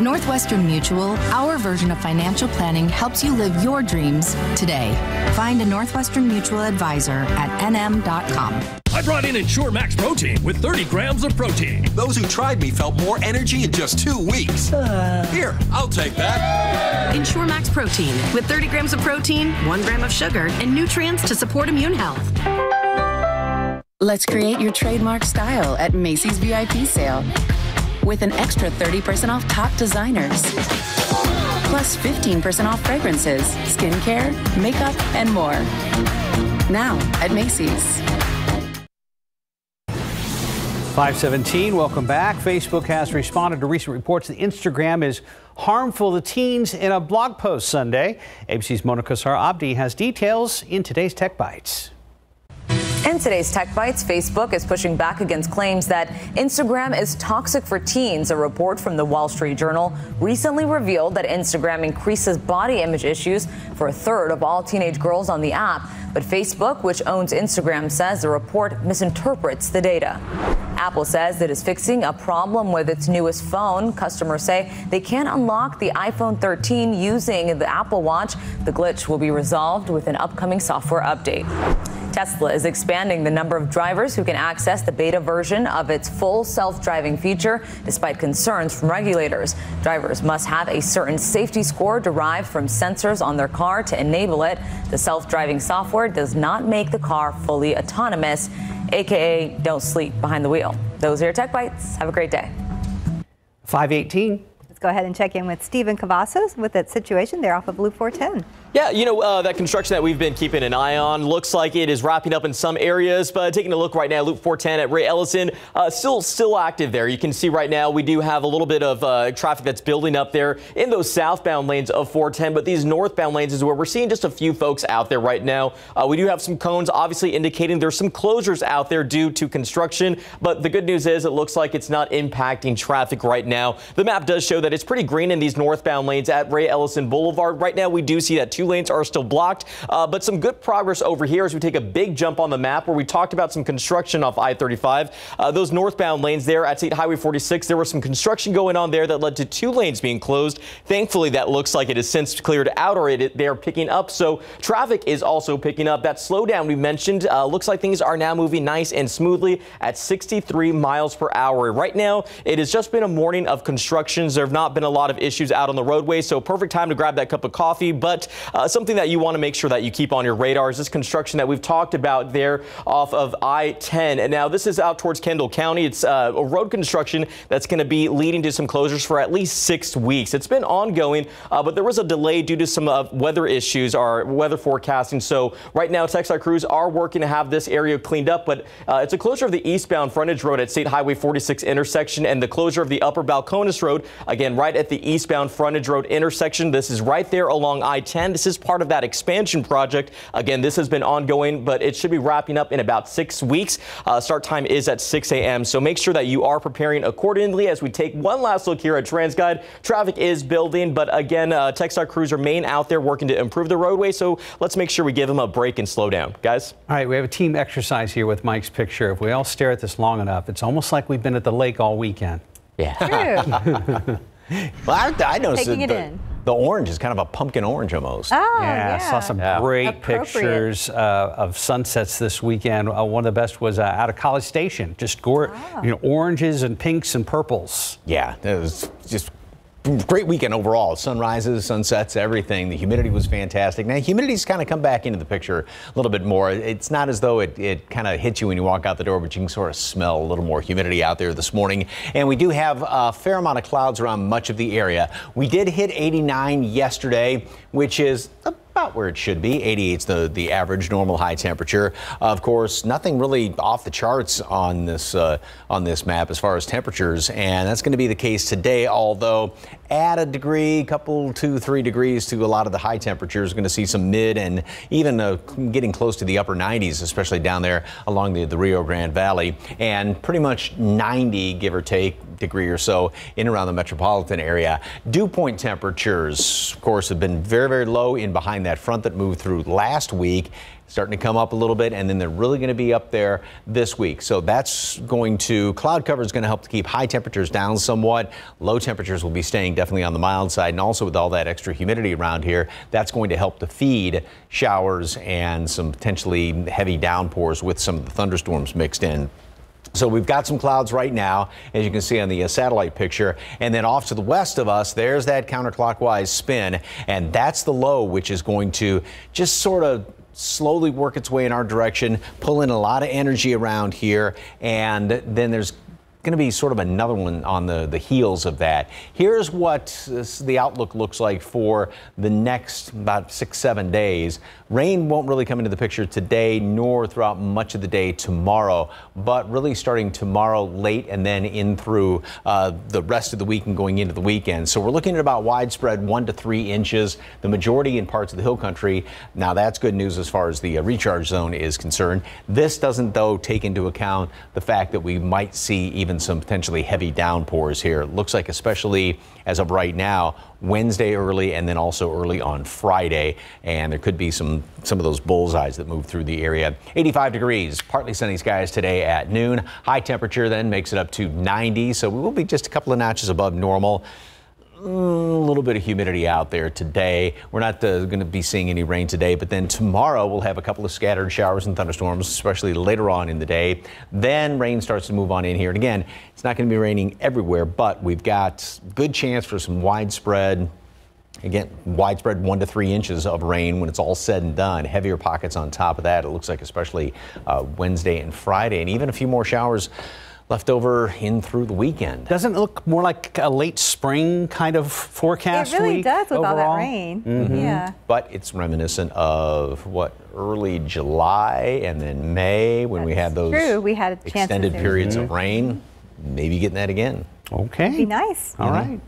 S24: At Northwestern Mutual, our version of financial planning helps you live your dreams today. Find a Northwestern Mutual advisor at nm.com.
S25: I brought in Ensure Max Protein with 30 grams of protein.
S26: Those who tried me felt more energy in just two weeks. Uh, Here, I'll take that.
S24: Ensure Max Protein with 30 grams of protein, 1 gram of sugar, and nutrients to support immune health.
S23: Let's create your trademark style at Macy's VIP sale with an extra 30% off top designers, plus 15% off fragrances, skincare, makeup, and more. Now at Macy's.
S2: 517, welcome back. Facebook has responded to recent reports that Instagram is harmful to teens in a blog post Sunday. ABC's Mona Kosar Abdi has details in today's Tech Bites.
S27: In today's Tech Bites, Facebook is pushing back against claims that Instagram is toxic for teens. A report from the Wall Street Journal recently revealed that Instagram increases body image issues for a third of all teenage girls on the app. But Facebook, which owns Instagram, says the report misinterprets the data. Apple says it is fixing a problem with its newest phone. Customers say they can't unlock the iPhone 13 using the Apple Watch. The glitch will be resolved with an upcoming software update. Tesla is expanding the number of drivers who can access the beta version of its full self-driving feature despite concerns from regulators. Drivers must have a certain safety score derived from sensors on their car to enable it. The self-driving software does not make the car fully autonomous, aka don't sleep behind the wheel. Those are your Tech Bites. Have a great day.
S2: 518.
S3: Let's go ahead and check in with Stephen Cavazos with that situation there off of Loop 410.
S16: Yeah, you know, uh, that construction that we've been keeping an eye on looks like it is wrapping up in some areas, but taking a look right now, Loop 410 at Ray Ellison, uh, still still active there. You can see right now we do have a little bit of uh, traffic that's building up there in those southbound lanes of 410, but these northbound lanes is where we're seeing just a few folks out there right now. Uh, we do have some cones obviously indicating there's some closures out there due to construction, but the good news is it looks like it's not impacting traffic right now. The map does show that it's pretty green in these northbound lanes at Ray Ellison Boulevard. Right now we do see that two lanes are still blocked, uh, but some good progress over here as we take a big jump on the map where we talked about some construction off I-35. Uh, those northbound lanes there at State Highway 46, there was some construction going on there that led to two lanes being closed. Thankfully, that looks like it has since cleared out or it, they are picking up. So traffic is also picking up. That slowdown we mentioned uh, looks like things are now moving nice and smoothly at 63 miles per hour. Right now, it has just been a morning of constructions. There have not not been a lot of issues out on the roadway, so perfect time to grab that cup of coffee. But uh, something that you want to make sure that you keep on your radar is this construction that we've talked about there off of I-10. And now this is out towards Kendall County. It's uh, a road construction that's going to be leading to some closures for at least six weeks. It's been ongoing, uh, but there was a delay due to some uh, weather issues or weather forecasting. So right now, TxDOT crews are working to have this area cleaned up, but uh, it's a closure of the eastbound frontage road at State Highway 46 intersection and the closure of the upper Balcones Road, again, right at the eastbound frontage road intersection. This is right there along I-10. This is part of that expansion project. Again, this has been ongoing, but it should be wrapping up in about six weeks. Uh, start time is at 6 a.m. So make sure that you are preparing accordingly as we take one last look here at TransGuide. Traffic is building, but again, uh, TxDOT crews remain out there working to improve the roadway. So let's make sure we give them a break and slow down. Guys?
S2: All right, we have a team exercise here with Mike's picture. If we all stare at this long enough, it's almost like we've been at the lake all weekend.
S4: Yeah. well, I, I noticed
S3: Taking it
S4: the,
S3: in.
S4: The orange is kind of a pumpkin orange almost.
S3: Oh,
S2: yeah, I saw some great pictures uh, of sunsets this weekend. Uh, one of the best was uh, out of College Station, just gore, you know, oranges and pinks and purples.
S4: Yeah, it was just great weekend overall. Sunrises, sunsets, everything. The humidity was fantastic. Now, humidity's kind of come back into the picture a little bit more. It's not as though it, it kind of hits you when you walk out the door, but you can sort of smell a little more humidity out there this morning. And we do have a fair amount of clouds around much of the area. We did hit 89 yesterday, which is about where it should be. 88 is the, the average normal high temperature. Of course, nothing really off the charts on this uh, on this map as far as temperatures, and that's going to be the case today. Although add a degree, couple two three degrees to a lot of the high temperatures. Going to see some mid and even uh, getting close to the upper 90s, especially down there along the, the Rio Grande Valley, and pretty much 90 give or take degree or so in around the metropolitan area. Dew point temperatures, of course, have been very, very low in behind that front that moved through last week. Starting to come up a little bit, and then they're really going to be up there this week. So that's going to, cloud cover is going to help to keep high temperatures down somewhat. Low temperatures will be staying definitely on the mild side, and also with all that extra humidity around here, that's going to help to feed showers and some potentially heavy downpours with some of the thunderstorms mixed in. So we've got some clouds right now, as you can see on the uh, satellite picture. And then off to the west of us, there's that counterclockwise spin. And that's the low, which is going to just sort of slowly work its way in our direction, pull in a lot of energy around here. And then there's going to be sort of another one on the, the heels of that. Here's what the outlook looks like for the next about six, seven days. Rain won't really come into the picture today nor throughout much of the day tomorrow, but really starting tomorrow late and then in through uh, the rest of the week and going into the weekend. So we're looking at about widespread one to three inches, the majority in parts of the hill country. Now that's good news as far as the uh, recharge zone is concerned. This doesn't though take into account the fact that we might see even some potentially heavy downpours here. It looks like especially as of right now, Wednesday early and then also early on Friday. And there could be some, some of those bullseyes that move through the area. 85 degrees, partly sunny skies today at noon. High temperature then makes it up to 90. So we will be just a couple of notches above normal. Mm, a little bit of humidity out there today. We're not uh, going to be seeing any rain today, but then tomorrow we'll have a couple of scattered showers and thunderstorms, especially later on in the day. Then rain starts to move on in here. And again, it's not going to be raining everywhere, but we've got good chance for some widespread Again, widespread one to three inches of rain when it's all said and done. Heavier pockets on top of that. It looks like especially uh, Wednesday and Friday, and even a few more showers left over in through the weekend.
S2: Doesn't it look more like a late spring kind of forecast
S3: It really
S2: week
S3: does with all that
S2: overall?
S3: rain.
S2: Mhm.
S3: Yeah.
S4: But it's reminiscent of what early July and then May when we had those
S3: True, we had
S4: extended periods
S2: Mm-hmm.
S4: of rain. Maybe getting that again.
S2: Okay.
S3: Be nice.
S2: All right.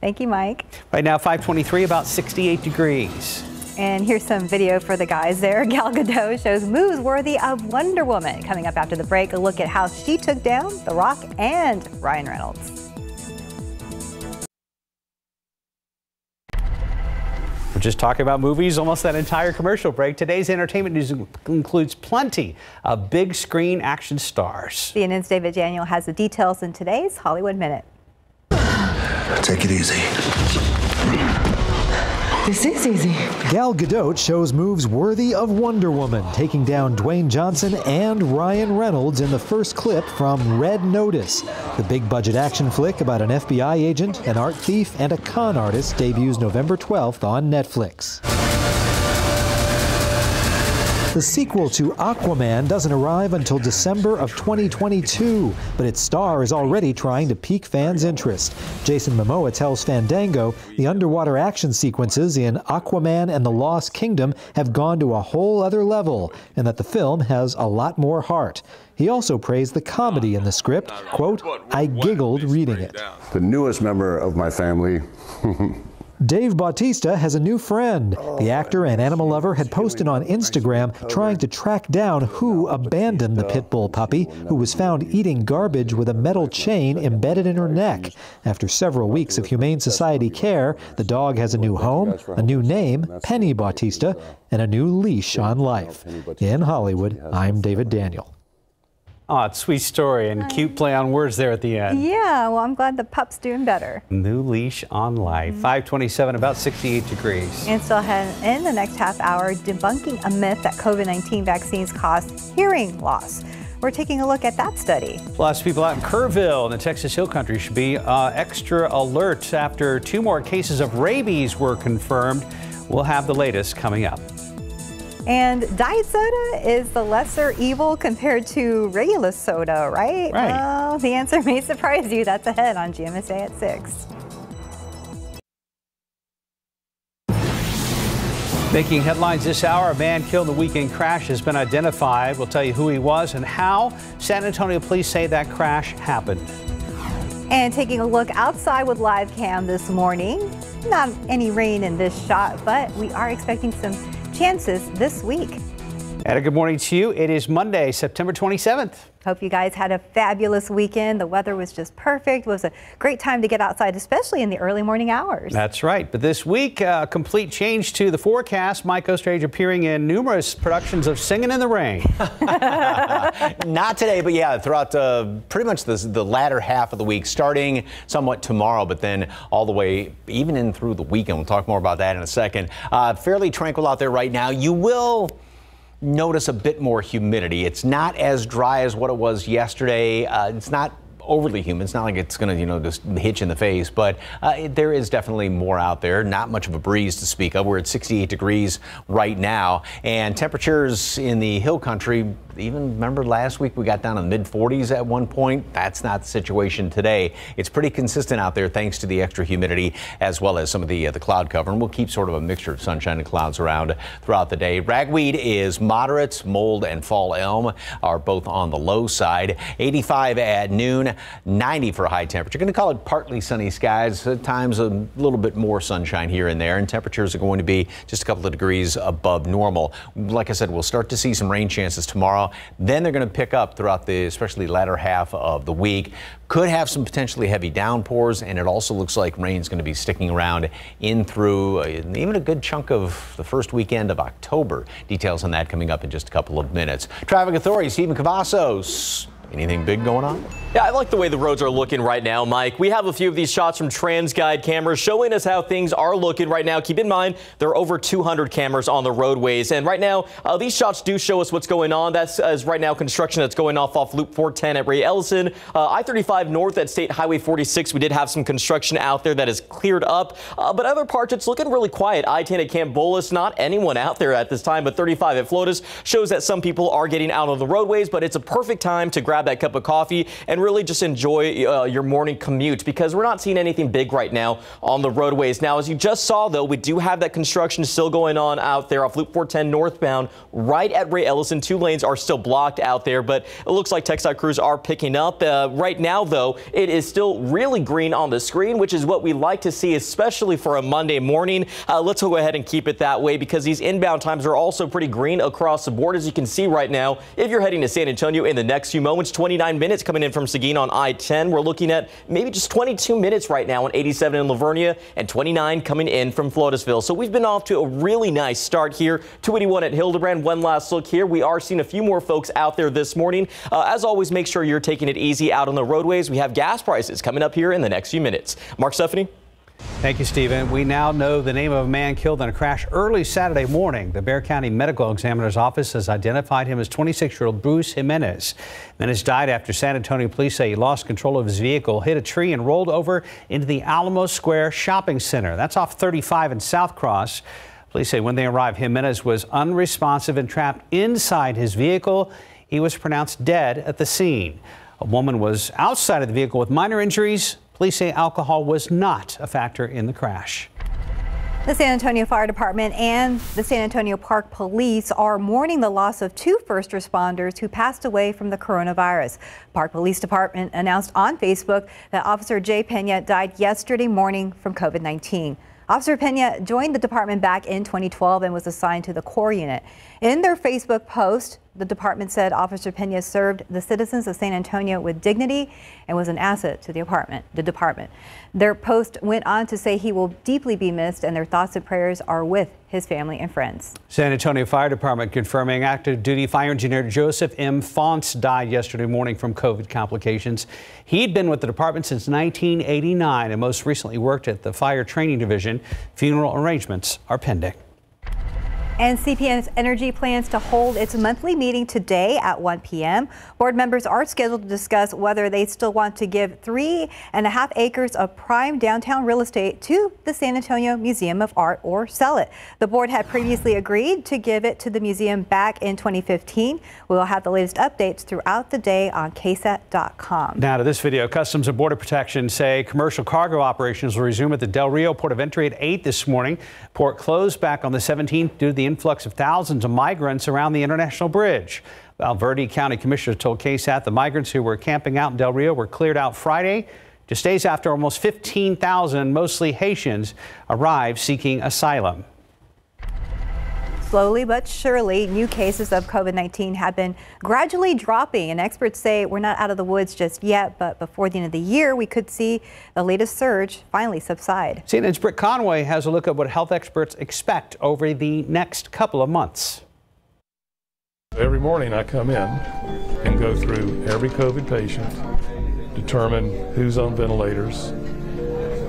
S3: Thank you, Mike.
S2: Right now, 523, about 68 degrees.
S3: And here's some video for the guys there. Gal Gadot shows moves worthy of Wonder Woman. Coming up after the break, a look at how she took down The Rock and Ryan Reynolds.
S2: We're just talking about movies almost that entire commercial break. Today's entertainment news includes plenty of big screen action stars.
S3: CNN's David Daniel has the details in today's Hollywood Minute.
S28: Take it easy. This is easy.
S29: Gal Gadot shows moves worthy of Wonder Woman, taking down Dwayne Johnson and Ryan Reynolds in the first clip from Red Notice. The big budget action flick about an FBI agent, an art thief, and a con artist debuts November 12th on Netflix. The sequel to Aquaman doesn't arrive until December of 2022, but its star is already trying to pique fans' interest. Jason Momoa tells Fandango the underwater action sequences in Aquaman and the Lost Kingdom have gone to a whole other level, and that the film has a lot more heart. He also praised the comedy in the script. Quote, I giggled reading it.
S30: The newest member of my family.
S29: Dave Bautista has a new friend. The actor and animal lover had posted on Instagram trying to track down who abandoned the pit bull puppy, who was found eating garbage with a metal chain embedded in her neck. After several weeks of Humane Society care, the dog has a new home, a new name, Penny Bautista, and a new leash on life. In Hollywood, I'm David Daniel.
S2: Oh, it's sweet story and cute play on words there at the end.
S3: Yeah, well, I'm glad the pup's doing better.
S2: New leash on life.
S3: Mm-hmm.
S2: 527, about 68 degrees.
S3: And still ahead in the next half hour, debunking a myth that COVID 19 vaccines cause hearing loss. We're taking a look at that study.
S2: Plus, people out in Kerrville in the Texas Hill Country should be uh, extra alert after two more cases of rabies were confirmed. We'll have the latest coming up.
S3: And diet soda is the lesser evil compared to regular soda, right?
S2: Right.
S3: Well, the answer may surprise you. That's ahead on GMSA at 6.
S2: Making headlines this hour, a man killed in the weekend crash has been identified. We'll tell you who he was and how. San Antonio police say that crash happened.
S3: And taking a look outside with live cam this morning. Not any rain in this shot, but we are expecting some chances this week.
S2: And a good morning to you. It is Monday, September 27th.
S3: Hope you guys had a fabulous weekend. The weather was just perfect. It was a great time to get outside, especially in the early morning hours.
S2: That's right. But this week, a uh, complete change to the forecast. Mike Osterhage appearing in numerous productions of Singing in the Rain.
S4: Not today, but yeah, throughout uh, pretty much the, the latter half of the week, starting somewhat tomorrow, but then all the way even in through the weekend. We'll talk more about that in a second. Uh, fairly tranquil out there right now. You will notice a bit more humidity. It's not as dry as what it was yesterday. Uh, it's not overly humid. It's not like it's going to, you know, just hitch in the face, but uh, it, there is definitely more out there. Not much of a breeze to speak of. We're at 68 degrees right now, and temperatures in the hill country. Even remember last week we got down in the mid 40s at one point. That's not the situation today. It's pretty consistent out there thanks to the extra humidity as well as some of the uh, the cloud cover, and we'll keep sort of a mixture of sunshine and clouds around throughout the day. Ragweed is moderate. Mold and fall elm are both on the low side. 85 at noon. 90 for high temperature. Going to call it partly sunny skies. At times a little bit more sunshine here and there, and temperatures are going to be just a couple of degrees above normal. Like I said, we'll start to see some rain chances tomorrow. Then they're going to pick up throughout the especially latter half of the week. Could have some potentially heavy downpours, and it also looks like rain's going to be sticking around in through uh, even a good chunk of the first weekend of October. Details on that coming up in just a couple of minutes. Traffic Authority, Stephen Cavazos. Anything big going on?
S16: Yeah, I like the way the roads are looking right now, Mike. We have a few of these shots from TransGuide cameras showing us how things are looking right now. Keep in mind, there are over 200 cameras on the roadways. And right now, uh, these shots do show us what's going on. That's uh, right now construction that's going off off Loop 410 at Ray Ellison. Uh, I-35 north at State Highway 46, we did have some construction out there that is cleared up. Uh, but other parts, it's looking really quiet. I-10 at Camp Bullis, not anyone out there at this time, but 35 at Flores shows that some people are getting out on the roadways, but it's a perfect time to grab that cup of coffee and really just enjoy uh, your morning commute because we're not seeing anything big right now on the roadways. Now, as you just saw, though, we do have that construction still going on out there off Loop 410 northbound right at Ray Ellison. Two lanes are still blocked out there, but it looks like TxDOT crews are picking up. Uh, right now, though, it is still really green on the screen, which is what we like to see, especially for a Monday morning. Uh, let's go ahead and keep it that way because these inbound times are also pretty green across the board, as you can see right now. If you're heading to San Antonio in the next few moments, 29 minutes coming in from Seguin on I-10. We're looking at maybe just 22 minutes right now on 87 in La Vernia and 29 coming in from Floresville. So we've been off to a really nice start here. 281 at Hildebrand. One last look here. We are seeing a few more folks out there this morning. Uh, as always, make sure you're taking it easy out on the roadways. We have gas prices coming up here in the next few minutes. Mark Stephanie.
S2: Thank you, Stephen. We now know the name of a man killed in a crash early Saturday morning. The Bexar County Medical Examiner's Office has identified him as 26 year old Bruce Jimenez. Jimenez died after San Antonio police say he lost control of his vehicle, hit a tree, and rolled over into the Alamo Square Shopping Center. That's off 35 in Southcross. Police say when they arrived, Jimenez was unresponsive and trapped inside his vehicle. He was pronounced dead at the scene. A woman was outside of the vehicle with minor injuries. Police say alcohol was not a factor in the crash.
S3: The San Antonio Fire Department and the San Antonio Park Police are mourning the loss of two first responders who passed away from the coronavirus. Park Police Department announced on Facebook that Officer Jay Pena died yesterday morning from COVID 19. Officer Pena joined the department back in 2012 and was assigned to the core unit. In their Facebook post, the department said Officer Pena served the citizens of San Antonio with dignity and was an asset to the apartment, the department. Their post went on to say he will deeply be missed and their thoughts and prayers are with his family and friends.
S2: San Antonio Fire Department confirming active duty fire engineer Joseph M. Fonts died yesterday morning from COVID complications. He'd been with the department since 1989 and most recently worked at the Fire Training Division. Funeral arrangements are pending.
S3: And CPS Energy plans to hold its monthly meeting today at 1 p.m. Board members are scheduled to discuss whether they still want to give three and a half acres of prime downtown real estate to the San Antonio Museum of Art or sell it. The board had previously agreed to give it to the museum back in 2015. We will have the latest updates throughout the day on KSAT.com.
S2: Now to this video, Customs and Border Protection say commercial cargo operations will resume at the Del Rio Port of Entry at 8 this morning. Port closed back on the 17th due to the influx of thousands of migrants around the International Bridge. Val Verde County Commissioner told KSAT the migrants who were camping out in Del Rio were cleared out Friday, just days after almost 15,000, mostly Haitians, arrived seeking asylum.
S3: Slowly but surely, new cases of COVID 19 have been gradually dropping, and experts say we're not out of the woods just yet, but before the end of the year, we could see the latest surge finally subside.
S2: CNN's Britt Conway has a look at what health experts expect over the next couple of months.
S28: Every morning I come in and go through every COVID patient, determine who's on ventilators.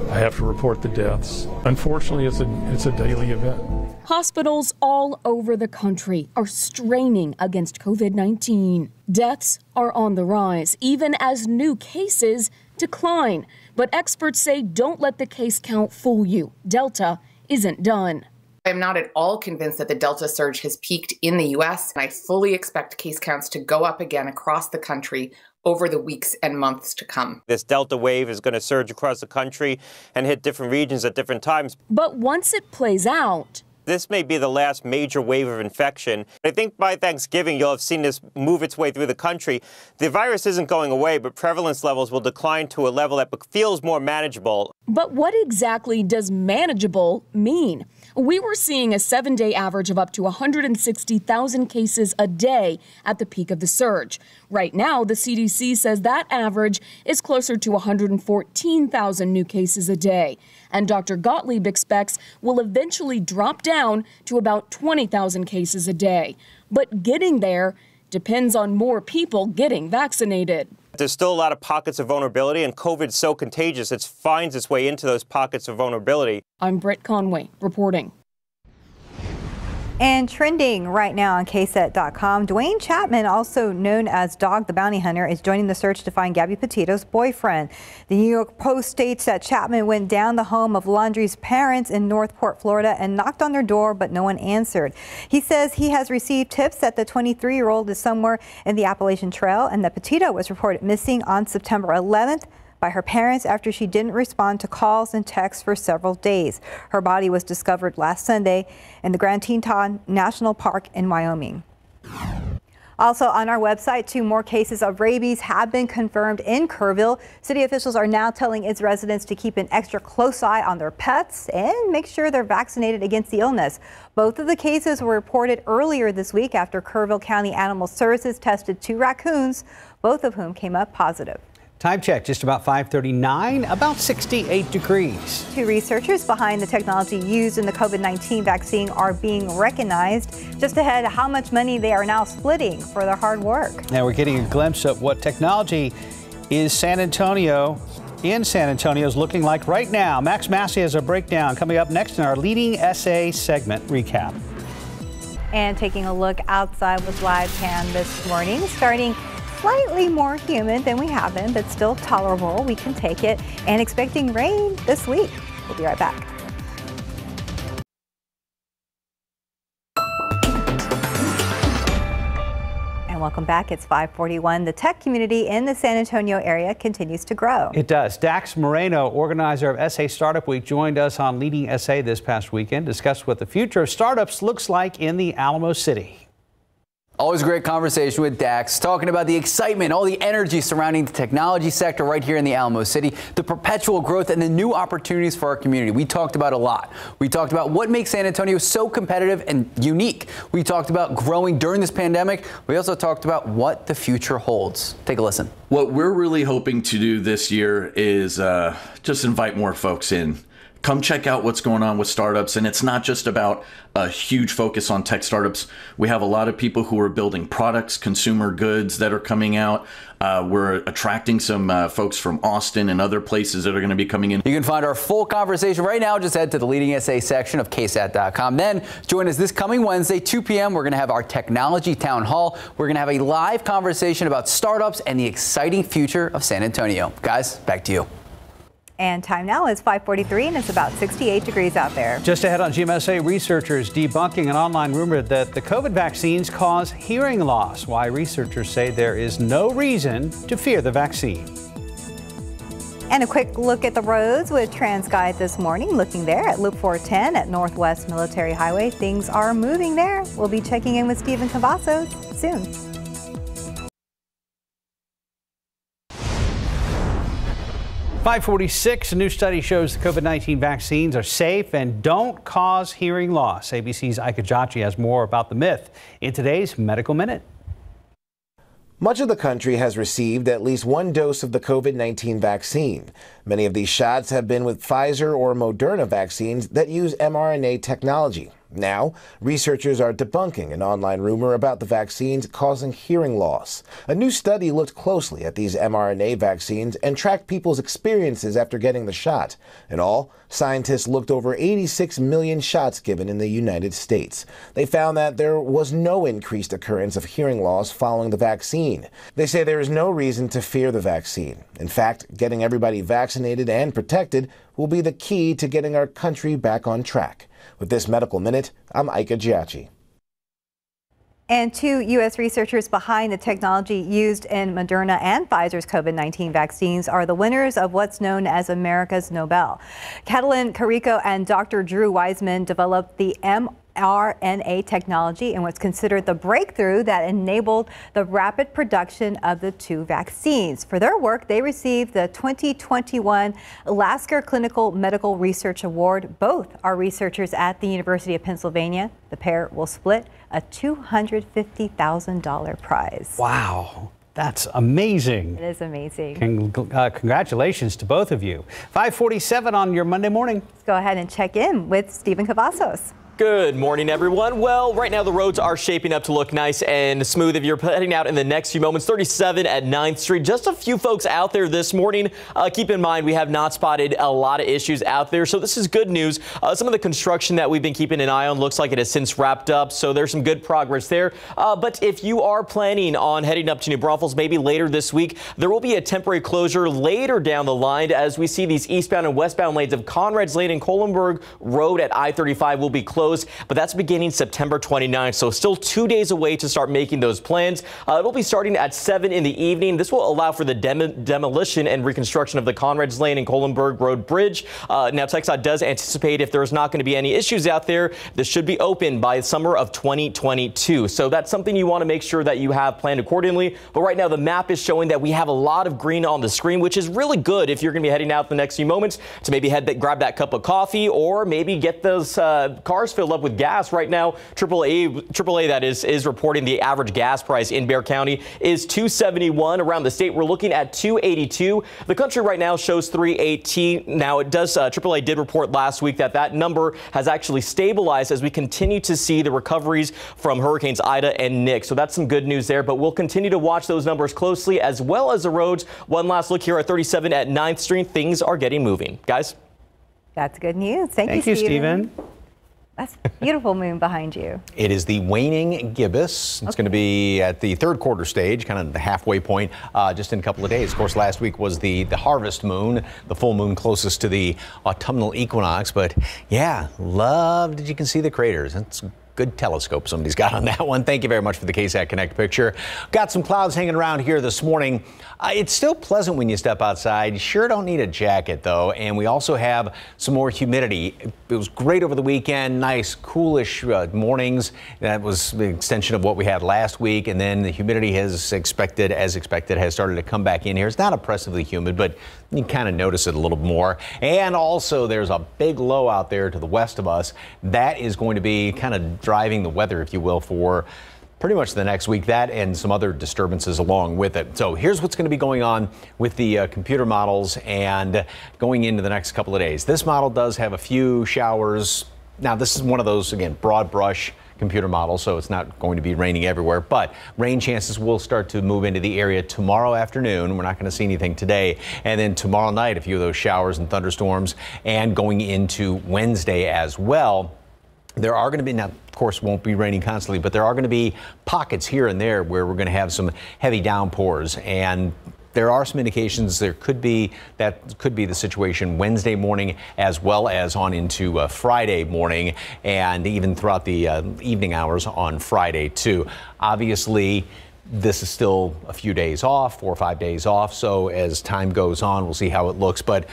S28: I have to report the deaths. Unfortunately, it's a, it's a daily event.
S31: Hospitals all over the country are straining against COVID 19. Deaths are on the rise, even as new cases decline. But experts say don't let the case count fool you. Delta isn't done.
S32: I'm not at all convinced that the Delta surge has peaked in the US, and I fully expect case counts to go up again across the country over the weeks and months to come.
S33: This Delta wave is going to surge across the country and hit different regions at different times.
S31: But once it plays out,
S33: this may be the last major wave of infection. I think by Thanksgiving, you'll have seen this move its way through the country. The virus isn't going away, but prevalence levels will decline to a level that feels more manageable.
S31: But what exactly does manageable mean? We were seeing a seven day average of up to 160,000 cases a day at the peak of the surge. Right now, the CDC says that average is closer to 114,000 new cases a day. And Dr. Gottlieb expects will eventually drop down to about 20,000 cases a day. But getting there depends on more people getting vaccinated.
S33: There's still a lot of pockets of vulnerability, and COVID's so contagious, it finds its way into those pockets of vulnerability.
S31: I'm Britt Conway reporting.
S3: And trending right now on KSAT.com, Duane Chapman, also known as Dog the Bounty Hunter, is joining the search to find Gabby Petito's boyfriend. The New York Post states that Chapman went down the home of Laundrie's parents in Northport, Florida, and knocked on their door, but no one answered. He says he has received tips that the 23 year old is somewhere in the Appalachian Trail and that Petito was reported missing on September 11th by her parents after she didn't respond to calls and texts for several days. Her body was discovered last Sunday in the Grand Teton National Park in Wyoming. Also on our website, two more cases of rabies have been confirmed in Kerrville. City officials are now telling its residents to keep an extra close eye on their pets and make sure they're vaccinated against the illness. Both of the cases were reported earlier this week after Kerrville County Animal Services tested two raccoons, both of whom came up positive.
S2: Time check, just about 539, about 68 degrees.
S3: Two researchers behind the technology used in the COVID-19 vaccine are being recognized. Just ahead, how much money they are now splitting for their hard work.
S2: Now we're getting a glimpse of what technology is San Antonio in San Antonio is looking like right now. Max Massey has a breakdown coming up next in our leading SA segment recap.
S3: And taking a look outside with live cam this morning, starting slightly more humid than we have been, but still tolerable. We can take it. And expecting rain this week. We'll be right back. And welcome back. It's 541. The tech community in the San Antonio area continues to grow.
S2: It does. Dax Moreno, organizer of SA Startup Week, joined us on Leading SA this past weekend, discussed what the future of startups looks like in the Alamo City.
S34: Always a great conversation with Dax, talking about the excitement, all the energy surrounding the technology sector right here in the Alamo City, the perpetual growth and the new opportunities for our community. We talked about a lot. We talked about what makes San Antonio so competitive and unique. We talked about growing during this pandemic. We also talked about what the future holds. Take a listen.
S35: What we're really hoping to do this year is uh, just invite more folks in come check out what's going on with startups. And it's not just about a huge focus on tech startups. We have a lot of people who are building products, consumer goods that are coming out. Uh, we're attracting some uh, folks from Austin and other places that are going to be coming in.
S34: You can find our full conversation right now. Just head to the leading SA section of ksat.com. Then join us this coming Wednesday, 2 p.m. We're going to have our technology town hall. We're going to have a live conversation about startups and the exciting future of San Antonio. Guys, back to you.
S3: And time now is 543 and it's about 68 degrees out there.
S2: Just ahead on GMSA, researchers debunking an online rumor that the COVID vaccines cause hearing loss. Why researchers say there is no reason to fear the vaccine.
S3: And a quick look at the roads with TransGuide this morning. Looking there at Loop 410 at Northwest Military Highway. Things are moving there. We'll be checking in with Stephen Cavazos soon.
S2: 546, a new study shows the COVID-19 vaccines are safe and don't cause hearing loss. ABC's Ika Jachi has more about the myth in today's Medical Minute.
S36: Much of the country has received at least one dose of the COVID 19 vaccine. Many of these shots have been with Pfizer or Moderna vaccines that use mRNA technology. Now, researchers are debunking an online rumor about the vaccines causing hearing loss. A new study looked closely at these mRNA vaccines and tracked people's experiences after getting the shot. In all, scientists looked over 86 million shots given in the United States. They found that there was no increased occurrence of hearing loss following the vaccine. They say there is no reason to fear the vaccine. In fact, getting everybody vaccinated and protected will be the key to getting our country back on track. With this Medical Minute, I'm Ika Giacchi.
S3: And two U.S. researchers behind the technology used in Moderna and Pfizer's COVID 19 vaccines are the winners of what's known as America's Nobel. Katalin Karikó and Dr. Drew Weissman developed the M RNA technology and was considered the breakthrough that enabled the rapid production of the two vaccines. For their work, they received the 2021 Lasker Clinical Medical Research Award. Both are researchers at the University of Pennsylvania. The pair will split a $250,000 prize.
S2: Wow. That's amazing.
S3: It is amazing.
S2: Con uh, congratulations to both of you. 547 on your Monday morning.
S3: Let's go ahead and check in with Stephen Cavazos.
S16: Good morning, everyone. Well, right now the roads are shaping up to look nice and smooth. If you're heading out in the next few moments, 37 at 9th Street. Just a few folks out there this morning. Uh, keep in mind, we have not spotted a lot of issues out there, so this is good news. Uh, some of the construction that we've been keeping an eye on looks like it has since wrapped up, so there's some good progress there. Uh, but if you are planning on heading up to New Braunfels maybe later this week, there will be a temporary closure later down the line as we see these eastbound and westbound lanes of Conrad's Lane and Kohlenberg Road at I-35 will be closed closed, but that's beginning September 29th. So still two days away to start making those plans. Uh, it'll be starting at 7 in the evening. This will allow for the dem demolition and reconstruction of the Conrad's Lane and Kohlenberg Road Bridge. Uh, now, TxDOT does anticipate if there's not going to be any issues out there, this should be open by summer of 2022. So that's something you want to make sure that you have planned accordingly. But right now, the map is showing that we have a lot of green on the screen, which is really good if you're going to be heading out the next few moments to maybe head grab that cup of coffee or maybe get those uh, cars filled up with gas. Right now, AAA, AAA that is, is reporting the average gas price in Bexar County is 271. Around the state, we're looking at 282. The country right now shows 318. Now, it does, uh, AAA did report last week that that number has actually stabilized as we continue to see the recoveries from Hurricanes Ida and Nick. So that's some good news there, but we'll continue to watch those numbers closely as well as the roads. One last look here at 37 at 9th Street. Things are getting moving. Guys?
S3: That's good news. Thank,
S2: Thank
S3: you,
S2: you, Stephen.
S3: That's a beautiful moon behind you.
S4: It is the waning gibbous. It's going to be at the third quarter stage, kind of the halfway point, uh, just in a couple of days. Of course, last week was the, the harvest moon, the full moon closest to the autumnal equinox. But yeah, loved that you can see the craters. It's good telescope somebody's got on that one. Thank you very much for the KSAT Connect picture. Got some clouds hanging around here this morning. Uh, it's still pleasant when you step outside. You sure don't need a jacket though. And we also have some more humidity. It was great over the weekend. Nice, coolish uh, mornings. That was the extension of what we had last week. And then the humidity has expected, as expected, has started to come back in here. It's not oppressively humid, but you kind of notice it a little more. And also, there's a big low out there to the west of us. That is going to be kind of driving the weather, if you will, for pretty much the next week. That and some other disturbances along with it. So here's what's going to be going on with the uh, computer models and going into the next couple of days. This model does have a few showers. Now, this is one of those, again, broad brush computer model, so it's not going to be raining everywhere. But rain chances will start to move into the area tomorrow afternoon. We're not going to see anything today. And then tomorrow night, a few of those showers and thunderstorms, and going into Wednesday as well. There are going to be, now, of course, won't be raining constantly, but there are going to be pockets here and there where we're going to have some heavy downpours. And there are some indications there could be that could be the situation Wednesday morning as well as on into uh, Friday morning and even throughout the uh, evening hours on Friday too. Obviously, this is still a few days off, four or five days off. So as time goes on, we'll see how it looks. But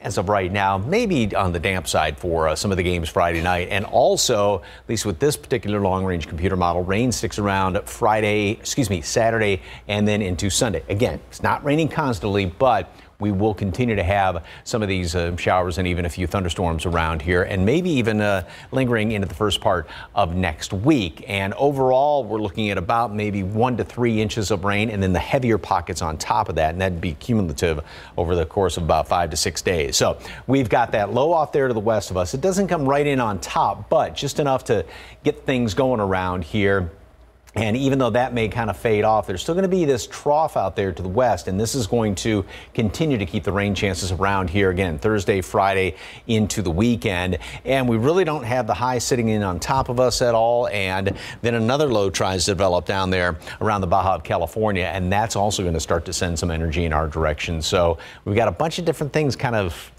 S4: as of right now, maybe on the damp side for uh, some of the games Friday night. And also, at least with this particular long range computer model, rain sticks around Friday, excuse me, Saturday, and then into Sunday. Again, it's not raining constantly, but we will continue to have some of these uh, showers and even a few thunderstorms around here, and maybe even uh, lingering into the first part of next week. And overall, we're looking at about maybe one to three inches of rain, and then the heavier pockets on top of that, and that'd be cumulative over the course of about five to six days. So we've got that low off there to the west of us. It doesn't come right in on top, but just enough to get things going around here. And even though that may kind of fade off, there's still going to be this trough out there to the west, and this is going to continue to keep the rain chances around here again Thursday, Friday into the weekend. And we really don't have the high sitting in on top of us at all. And then another low tries to develop down there around the Baja of California, and that's also going to start to send some energy in our direction. So we've got a bunch of different things kind of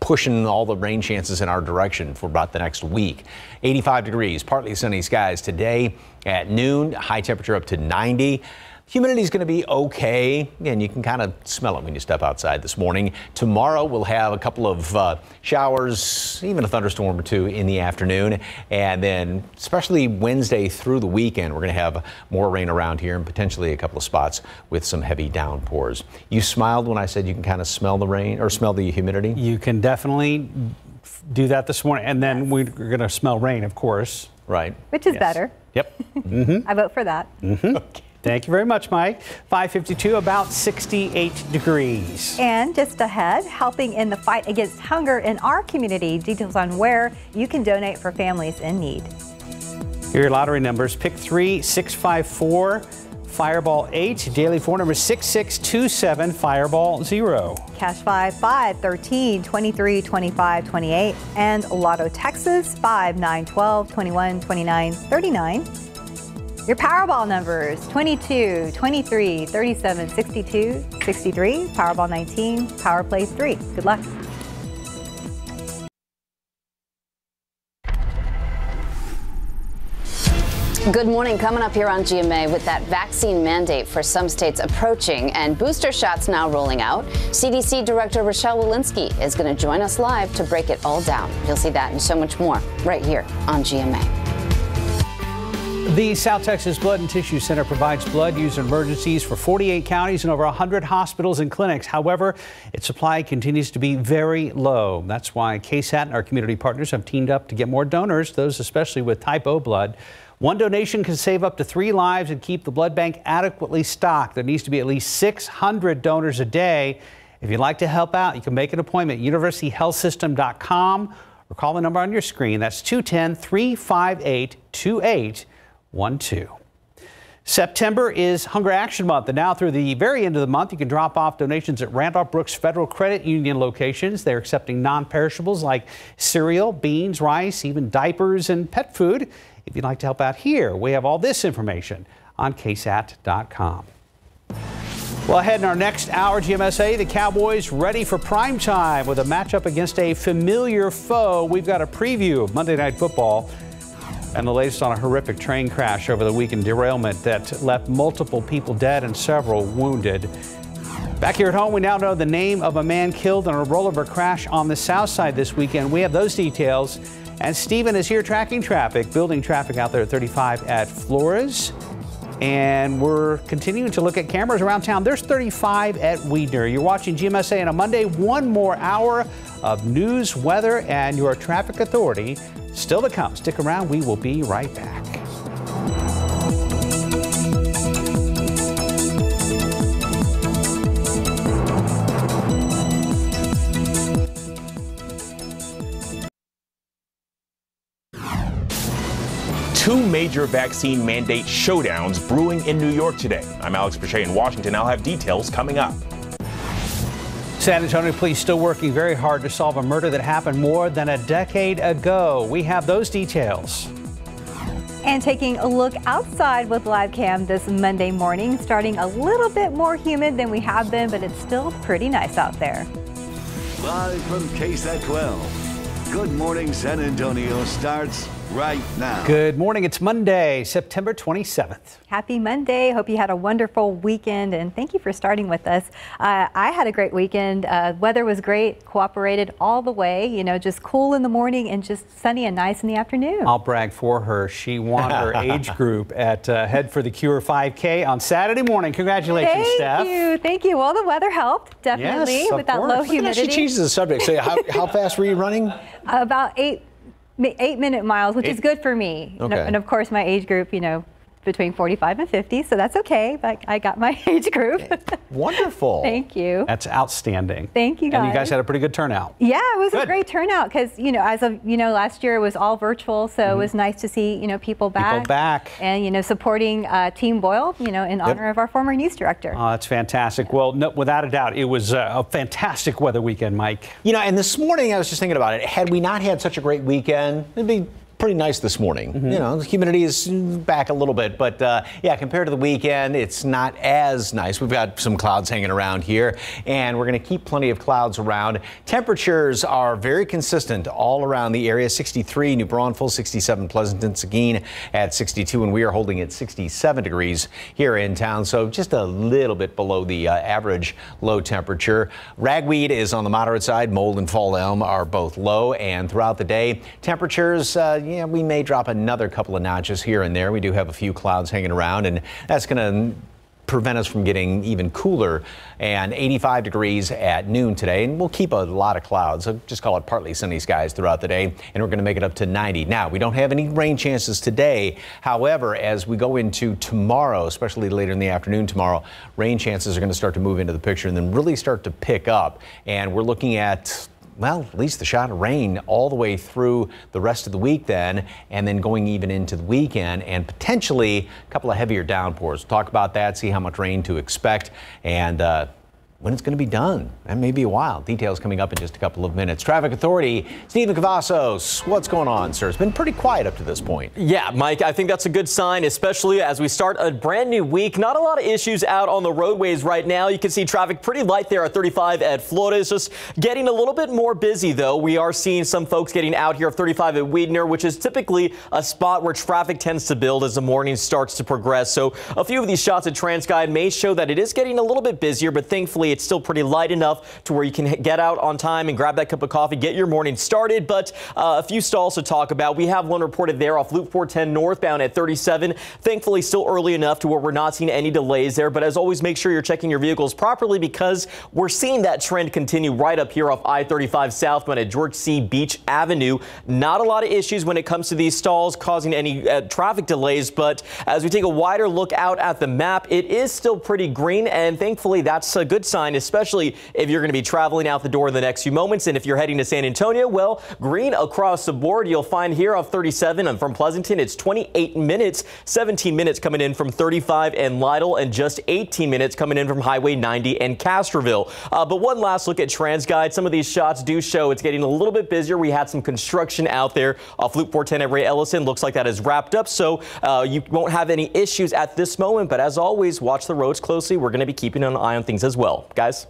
S4: pushing all the rain chances in our direction for about the next week. 85 degrees, partly sunny skies today at noon, high temperature up to 90. Humidity is going to be okay. Again, you can kind of smell it when you step outside this morning. Tomorrow we'll have a couple of uh, showers, even a thunderstorm or two in the afternoon. And then, especially Wednesday through the weekend, we're going to have more rain around here and potentially a couple of spots with some heavy downpours. You smiled when I said you can kind of smell the rain or smell the humidity?
S2: You can definitely do that this morning. And then we're going to smell rain, of course.
S4: Right.
S3: Which is yes. better.
S4: Yep.
S3: mm-hmm. I vote for that.
S2: Mm-hmm. Okay. Thank you very much, Mike. 552, about 68 degrees.
S3: And just ahead, helping in the fight against hunger in our community. Details on where you can donate for families in need.
S2: Here are your lottery numbers. Pick 3, 654, Fireball 8. Daily 4 number 6627, Fireball 0.
S3: Cash 5, 5, 13, 23, 25, 28. And Lotto Texas 5, 9, 12, 21, 29, 39. Your Powerball numbers 22, 23, 37, 62, 63, Powerball 19, Power Play 3. Good luck.
S37: Good morning. Coming up here on GMA with that vaccine mandate for some states approaching and booster shots now rolling out. CDC Director Rochelle Walensky is going to join us live to break it all down. You'll see that and so much more right here on GMA.
S2: The South Texas Blood and Tissue Center provides blood used in emergencies for 48 counties and over 100 hospitals and clinics. However, its supply continues to be very low. That's why KSAT and our community partners have teamed up to get more donors, those especially with type O blood. One donation can save up to three lives and keep the blood bank adequately stocked. There needs to be at least 600 donors a day. If you'd like to help out, you can make an appointment at universityhealthsystem.com or call the number on your screen. That's 210 358 2812. September is Hunger Action Month, and now through the very end of the month, you can drop off donations at Randolph Brooks Federal Credit Union locations. They're accepting non perishables like cereal, beans, rice, even diapers, and pet food. If you'd like to help out here, we have all this information on ksat.com. Well, ahead in our next hour, GMSA, the Cowboys ready for prime time with a matchup against a familiar foe. We've got a preview of Monday Night Football and the latest on a horrific train crash over the weekend derailment that left multiple people dead and several wounded. Back here at home, we now know the name of a man killed in a rollover crash on the south side this weekend. We have those details. And Stephen is here tracking traffic, building traffic out there at 35 at Flores. And we're continuing to look at cameras around town. There's 35 at Weidner. You're watching GMSA on a Monday. One more hour of news, weather, and your traffic authority still to come. Stick around. We will be right back.
S38: two major vaccine mandate showdowns brewing in New York today. I'm Alex Boucher in Washington. I'll have details coming up.
S2: San Antonio police still working very hard to solve a murder that happened more than a decade ago. We have those details.
S3: And taking a look outside with live cam this Monday morning, starting a little bit more humid than we have been, but it's still pretty nice out there.
S39: Live from KSAT 12. Good morning, San Antonio starts right now.
S2: Good morning. It's Monday, September 27th.
S3: Happy Monday. Hope you had a wonderful weekend and thank you for starting with us. Uh, I had a great weekend. Uh, weather was great, cooperated all the way, you know, just cool in the morning and just sunny and nice in the afternoon.
S2: I'll brag for her. She won her age group at uh, Head for the Cure 5K on Saturday morning. Congratulations,
S3: thank
S2: Steph.
S3: Thank you. Thank you. Well, the weather helped, definitely,
S2: yes,
S3: with that
S2: course.
S3: low humidity.
S4: She changes the subject. So how, how fast were you running?
S3: About eight eight minute miles, which
S4: eight?
S3: is good for me.
S4: Okay.
S3: And of course, my age group, you know, between 45 and 50, so that's okay. But I got my age group.
S4: Wonderful.
S3: Thank you.
S2: That's outstanding.
S3: Thank you, guys.
S2: And you guys had a pretty good turnout.
S3: Yeah, it was
S2: Good.
S3: a great turnout because you know, as of you know, last year it was all virtual, so it was nice to see you know people back.
S2: Mm-hmm. People back.
S3: And you know, supporting uh, Team Boyle, you know, in honor of our former news director.
S2: Oh, that's fantastic. Well, no, without a doubt, it was uh, a fantastic weather weekend, Mike.
S4: You know, and this morning I was just thinking about it. Had we not had such a great weekend, it'd be pretty nice this morning.
S2: Mm-hmm.
S4: You know, the humidity is back a little bit, but uh, yeah, compared to the weekend, it's not as nice. We've got some clouds hanging around here, and we're going to keep plenty of clouds around. Temperatures are very consistent all around the area 63 New Braunfels, 67 Pleasanton, Seguin at 62, and we are holding at 67 degrees here in town, so just a little bit below the uh, average low temperature. Ragweed is on the moderate side, mold and fall elm are both low, and throughout the day, temperatures. Uh, yeah, we may drop another couple of notches here and there. We do have a few clouds hanging around, and that's going to prevent us from getting even cooler and 85 degrees at noon today. And we'll keep a lot of clouds. So just call it partly sunny skies throughout the day and we're going to make it up to 90 now we don't have any rain chances today. However as we go into tomorrow especially later in the afternoon tomorrow rain chances are going to start to move into the picture and then really start to pick up. And we're looking at well, at least the shot of rain all the way through the rest of the week then, and then going even into the weekend, and potentially a couple of heavier downpours. We'll talk about that, see how much rain to expect, and uh, when it's going to be done. That may be a while. Details coming up in just a couple of minutes. Traffic Authority, Stephen Cavazos, what's going on, sir? It's been pretty quiet up to this point.
S16: Yeah, Mike, I think that's a good sign, especially as we start a brand new week. Not a lot of issues out on the roadways right now. You can see traffic pretty light there at 35 at Flores. Just getting a little bit more busy, though. We are seeing some folks getting out here at 35 at Weidner, which is typically a spot where traffic tends to build as the morning starts to progress. So a few of these shots at TransGuide may show that it is getting a little bit busier, but thankfully it's still pretty light enough to where you can get out on time and grab that cup of coffee, get your morning started. But uh, a few stalls to talk about. We have one reported there off Loop 410 northbound at 37. Thankfully, still early enough to where we're not seeing any delays there. But as always, make sure you're checking your vehicles properly because we're seeing that trend continue right up here off I-35 southbound at George C. Beach Avenue. Not a lot of issues when it comes to these stalls causing any uh, traffic delays. But as we take a wider look out at the map, it is still pretty green. And thankfully, that's a good sign, especially if you're going to be traveling out the door in the next few moments. And if you're heading to San Antonio, well, green across the board. You'll find here off 37 and from Pleasanton, it's 28 minutes, 17 minutes coming in from 35 and Lytle, and just 18 minutes coming in from Highway 90 and Castroville. Uh, but one last look at TransGuide. Some of these shots do show it's getting a little bit busier. We had some construction out there off Loop 410 at Ray Ellison. Looks like that is wrapped up, so uh, you won't have any issues at this moment. But as always, watch the roads closely. We're going to be keeping an eye on things as well. Guys?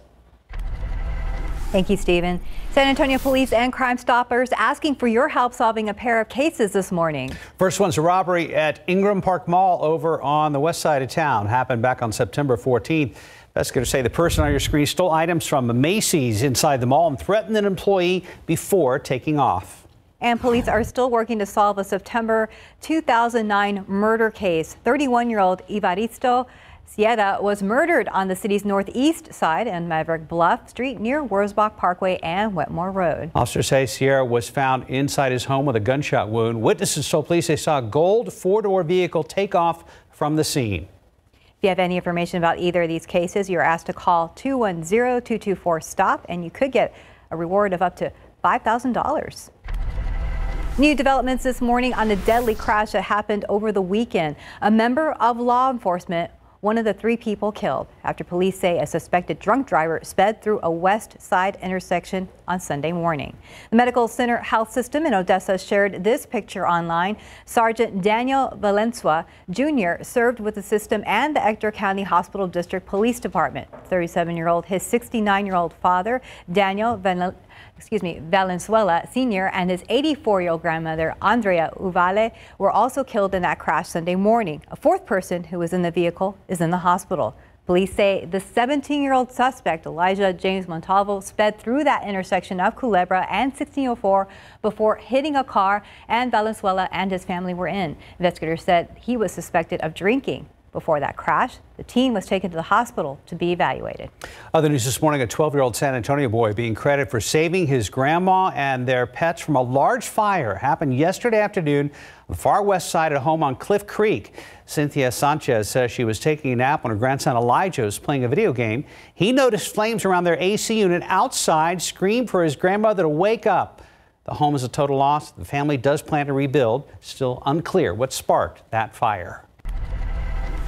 S3: Thank you, Stephen. San Antonio police and Crime Stoppers asking for your help solving a pair of cases this morning.
S2: First one's a robbery at Ingram Park Mall over on the west side of town. Happened back on September 14th. Investigators say the person on your screen stole items from Macy's inside the mall and threatened an employee before taking off.
S3: And police are still working to solve a September 2009 murder case. 31 year old Evaristo Sierra was murdered on the city's northeast side in Maverick Bluff Street near Wurzbach Parkway and Wetmore Road.
S2: Officers say Sierra was found inside his home with a gunshot wound. Witnesses told police they saw a gold four-door vehicle take off from the scene.
S3: If you have any information about either of these cases, you're asked to call 210-224-STOP and you could get a reward of up to $5,000. New developments this morning on a deadly crash that happened over the weekend. A member of law enforcement one of the three people killed after police say a suspected drunk driver sped through a west side intersection on Sunday morning. The Medical Center Health System in Odessa shared this picture online. Sergeant Daniel Valenzuela Jr. served with the system and the Ector County Hospital District Police Department. 37-year-old, his 69-year-old father, Daniel Valenzuela excuse me, Valenzuela Sr. and his 84-year-old grandmother, Andrea Uvale, were also killed in that crash Sunday morning. A fourth person who was in the vehicle is in the hospital. Police say the 17-year-old suspect, Elijah James Montalvo, sped through that intersection of Culebra and 1604 before hitting a car, and Valenzuela and his family were in. Investigators said he was suspected of drinking. Before that crash, the teen was taken to the hospital to be evaluated.
S2: Other news this morning, a 12-year-old San Antonio boy being credited for saving his grandma and their pets from a large fire happened yesterday afternoon on the far west side at home on Cliff Creek. Cynthia Sanchez says she was taking a nap when her grandson Elijah was playing a video game. He noticed flames around their AC unit outside, screamed for his grandmother to wake up. The home is a total loss. The family does plan to rebuild. Still unclear what sparked that fire.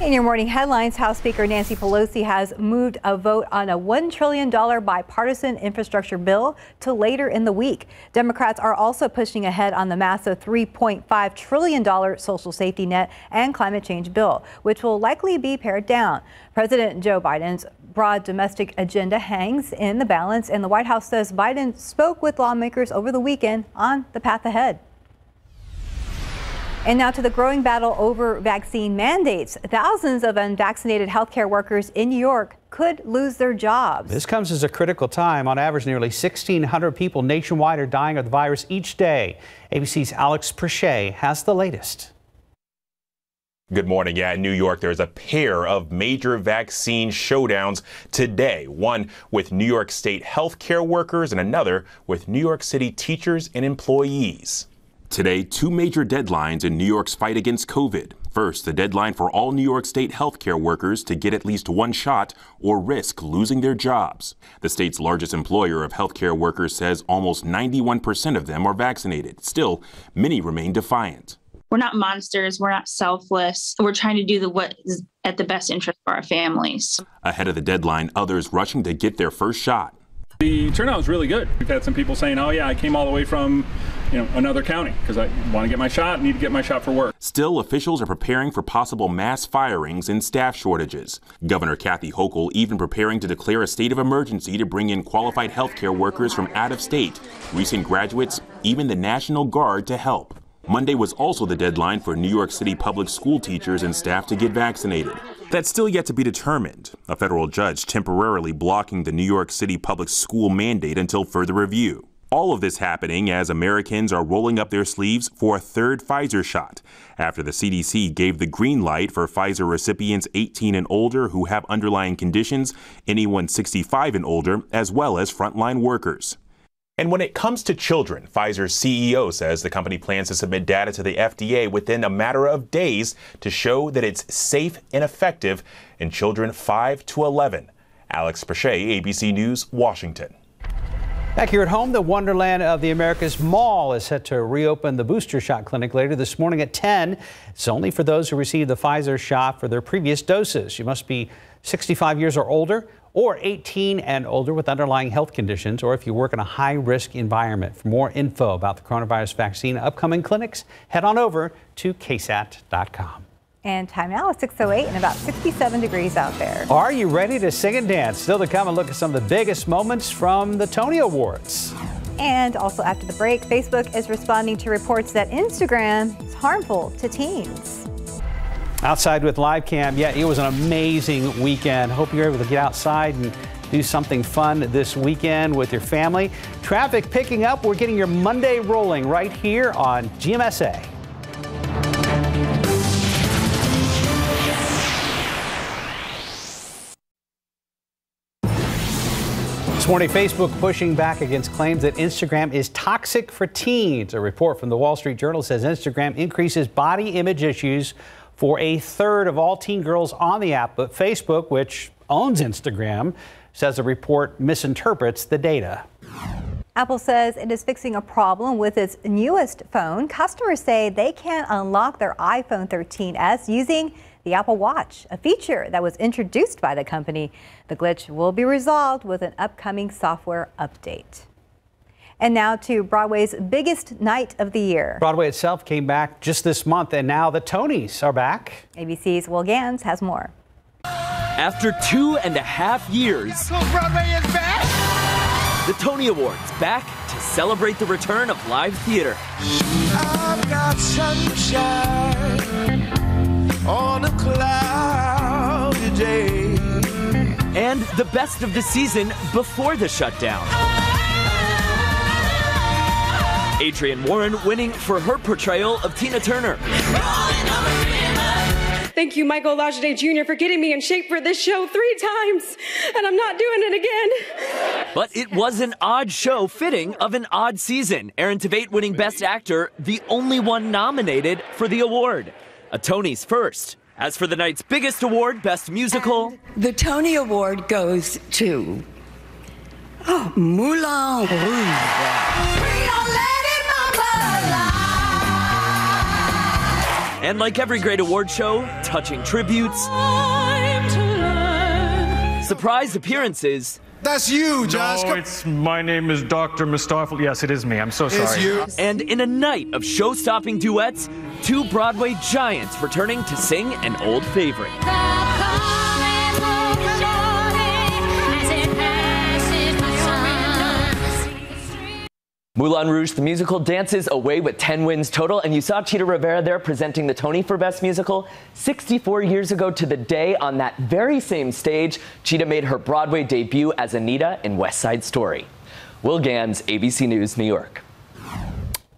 S3: In your morning headlines, House Speaker Nancy Pelosi has moved a vote on a $1 trillion bipartisan infrastructure bill to later in the week. Democrats are also pushing ahead on the massive $3.5 trillion social safety net and climate change bill, which will likely be pared down. President Joe Biden's broad domestic agenda hangs in the balance, and the White House says Biden spoke with lawmakers over the weekend on the path ahead. And now to the growing battle over vaccine mandates. Thousands of unvaccinated healthcare workers in New York could lose their jobs.
S2: This comes as a critical time. On average, nearly 1,600 people nationwide are dying of the virus each day. ABC's Alex Presha has the latest.
S38: Good morning. Yeah, in New York, there's a pair of major vaccine showdowns today. One with New York State healthcare workers and another with New York City teachers and employees.
S40: Today, two major deadlines in New York's fight against COVID. First, the deadline for all New York State healthcare workers to get at least one shot or risk losing their jobs. The state's largest employer of healthcare workers says almost 91% of them are vaccinated. Still, many remain defiant.
S41: We're not monsters. We're not selfless. We're trying to do the what is at the best interest for our families.
S40: Ahead of the deadline, others rushing to get their first shot.
S42: The turnout was really good. We've had some people saying, "Oh yeah, I came all the way from, you know, another county because I want to get my shot, need to get my shot for work."
S40: Still, officials are preparing for possible mass firings and staff shortages. Governor Kathy Hochul even preparing to declare a state of emergency to bring in qualified healthcare workers from out of state, recent graduates, even the National Guard to help.
S5: Monday was also the deadline for New York City public school teachers and staff to get vaccinated. That's still yet to be determined. A federal judge temporarily blocking the New York City public school mandate until further review. All of this happening as Americans are rolling up their sleeves for a third Pfizer shot after the CDC gave the green light for Pfizer recipients 18 and older who have underlying conditions, anyone 65 and older, as well as frontline workers.
S43: And when it comes to children, Pfizer's CEO says the company plans to submit data to the FDA within a matter of days to show that it's safe and effective in children 5 to 11. Alex Presha, ABC News, Washington.
S2: Back here at home, the Wonderland of the Americas Mall is set to reopen the booster shot clinic later this morning at 10. It's only for those who received the Pfizer shot for their previous doses. You must be 65 years or older or 18 and older with underlying health conditions, or if you work in a high risk environment. For more info about the coronavirus vaccine upcoming clinics, head on over to ksat.com.
S3: And time now is 6.08 and about 67 degrees out there.
S2: Are you ready to sing and dance? Still to come and look at some of the biggest moments from the Tony Awards.
S3: And also after the break, Facebook is responding to reports that Instagram is harmful to teens.
S2: Outside with live cam, yeah, it was an amazing weekend. Hope you're able to get outside and do something fun this weekend with your family. Traffic picking up. We're getting your Monday rolling right here on GMSA. This morning, Facebook pushing back against claims that Instagram is toxic for teens. A report from the Wall Street Journal says Instagram increases body image issues for a third of all teen girls on the app. But Facebook, which owns Instagram, says the report misinterprets the data.
S3: Apple says it is fixing a problem with its newest phone. Customers say they can't unlock their iPhone 13s using the Apple Watch, a feature that was introduced by the company. The glitch will be resolved with an upcoming software update. And now to Broadway's biggest night of the year.
S2: Broadway itself came back just this month, and now the Tonys are back.
S3: ABC's Will Ganss has more.
S44: After two and a half years,
S1: Broadway is back!
S44: the Tony Awards back to celebrate the return of live theater.
S1: I've got sunshine on a cloudy day.
S44: And the best of the season before the shutdown. Adrienne Warren winning for her portrayal of Tina Turner.
S45: Thank you, Michael Lajeday Jr., for getting me in shape for this show three times, and I'm not doing it again.
S44: But it was an odd show fitting of an odd season. Aaron Tveit winning Best Actor, the only one nominated for the award. A Tony's first. As for the night's biggest award, Best Musical,
S24: The Tony Award goes to oh, Moulin Rouge.
S44: and like every great award show, touching tributes, surprise appearances,
S46: That's you, Josh.
S47: No, it's my name is Dr. Mustafa. Yes, it is me. I'm so sorry.
S44: And in a night of show stopping duets, two Broadway giants returning to sing an old favorite. Moulin Rouge, the musical, dances away with 10 wins total. And you saw Chita Rivera there presenting the Tony for Best Musical. 64 years ago to the day on that very same stage, Chita made her Broadway debut as Anita in West Side Story. Will Ganss, ABC News, New York.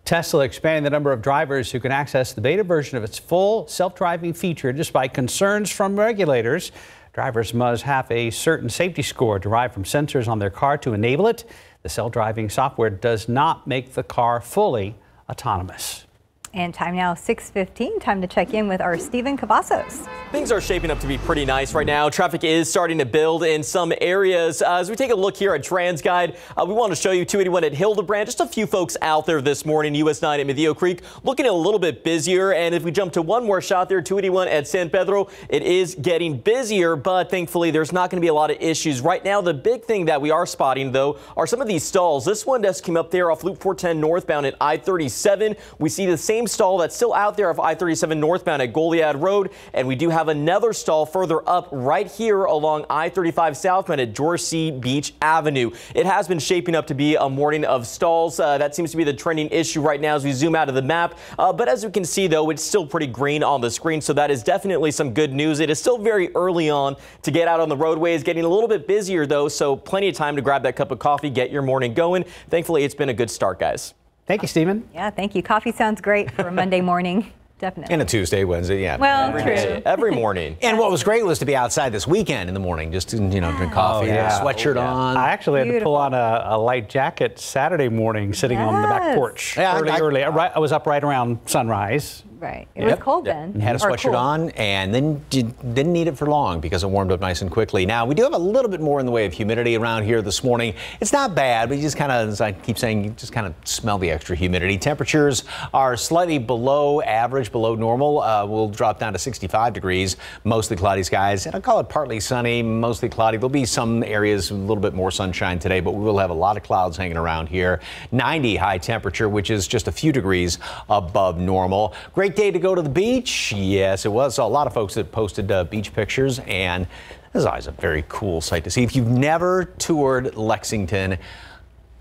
S2: Tesla expanding the number of drivers who can access the beta version of its full self-driving feature despite concerns from regulators. Drivers must have a certain safety score derived from sensors on their car to enable it. The self-driving software does not make the car fully autonomous.
S3: And time now 6:15. Time to check in with our Stephen Cavazos.
S16: Things are shaping up to be pretty nice right now. Traffic is starting to build in some areas. Uh, as we take a look here at TransGuide, uh, we want to show you 281 at Hildebrand. Just a few folks out there this morning. US 9 at Medio Creek looking a little bit busier. And if we jump to one more shot there, 281 at San Pedro, it is getting busier, but thankfully there's not going to be a lot of issues right now. The big thing that we are spotting though are some of these stalls. This one just came up there off Loop 410 northbound at I-37. We see the same same stall that's still out there of I-37 northbound at Goliad Road. And we do have another stall further up right here along I-35 southbound at George. Beach Avenue. It has been shaping up to be a morning of stalls. Uh, that seems to be the trending issue right now as we zoom out of the map. Uh, but as we can see, though, it's still pretty green on the screen. So that is definitely some good news. It is still very early on to get out on the roadways, getting a little bit busier, though. So plenty of time to grab that cup of coffee, get your morning going. Thankfully, it's been a good start, guys.
S2: Thank you, Stephen.
S3: Yeah, thank you. Coffee sounds great for a Monday morning. Definitely.
S4: And a Tuesday, Wednesday, yeah.
S3: Well,
S4: every
S3: true.
S16: Every morning.
S4: And what was great was to be outside this weekend in the morning, just to, you know, drink oh, coffee,
S2: Oh, yeah.
S4: sweatshirt oh,
S2: Yeah.
S4: on.
S2: I actually had to pull on a, a light jacket Saturday morning sitting on the back porch.
S4: Yeah,
S2: early,
S4: I-
S2: early. I, I was up right around sunrise.
S3: Right. It was
S4: Yep.
S3: cold then.
S4: Had a sweatshirt
S3: cool.
S4: on, and then didn't need it for long because it warmed up nice and quickly. Now we do have a little bit more in the way of humidity around here this morning. It's not bad, but you just kind of, as I keep saying, you just kind of smell the extra humidity. Temperatures are slightly below average, below normal. Uh, we'll drop down to 65 degrees, mostly cloudy skies, and I'll call it partly sunny, mostly cloudy. There'll be some areas a little bit more sunshine today, but we will have a lot of clouds hanging around here. 90 high temperature, which is just a few degrees above normal. Great day to go to the beach. Yes, it was. Saw a lot of folks that posted uh, beach pictures, and this is always a very cool sight to see. If you've never toured Lexington,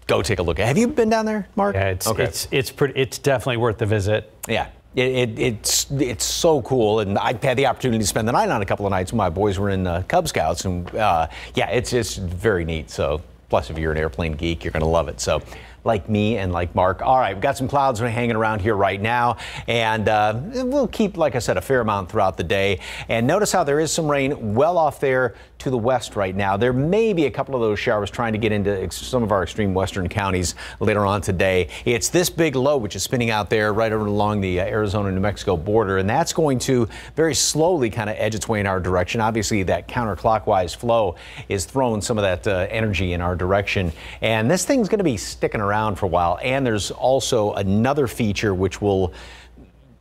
S4: go take a look. Have you been down there, Mark?
S2: Yeah, it's it's it's pretty. It's definitely worth the visit.
S4: Yeah. It, it, it's it's so cool, and I had the opportunity to spend the night on a couple of nights when my boys were in uh, Cub Scouts, and uh, yeah, it's it's very neat. So, plus if you're an airplane geek, you're gonna love it. So, like me and like Mark. All right, we've got some clouds hanging around here right now, and uh, we'll keep, like I said, a fair amount throughout the day. And notice how there is some rain well off there to the west right now. There may be a couple of those showers trying to get into some of our extreme western counties later on today. It's this big low which is spinning out there right over along the uh, Arizona New Mexico border, and that's going to very slowly kind of edge its way in our direction. Obviously, that counterclockwise flow is throwing some of that uh, energy in our direction, and this thing's going to be sticking around for a while. And there's also another feature which will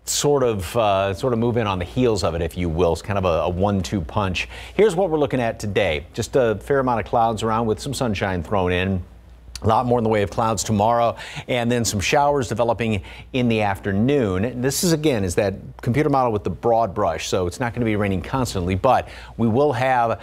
S4: sort of uh, sort of move in on the heels of it, if you will. It's kind of a, a one-two punch. Here's what we're looking at today: just a fair amount of clouds around with some sunshine thrown in. A lot more in the way of clouds tomorrow, and then some showers developing in the afternoon. This is again is that computer model with the broad brush, so it's not going to be raining constantly, but we will have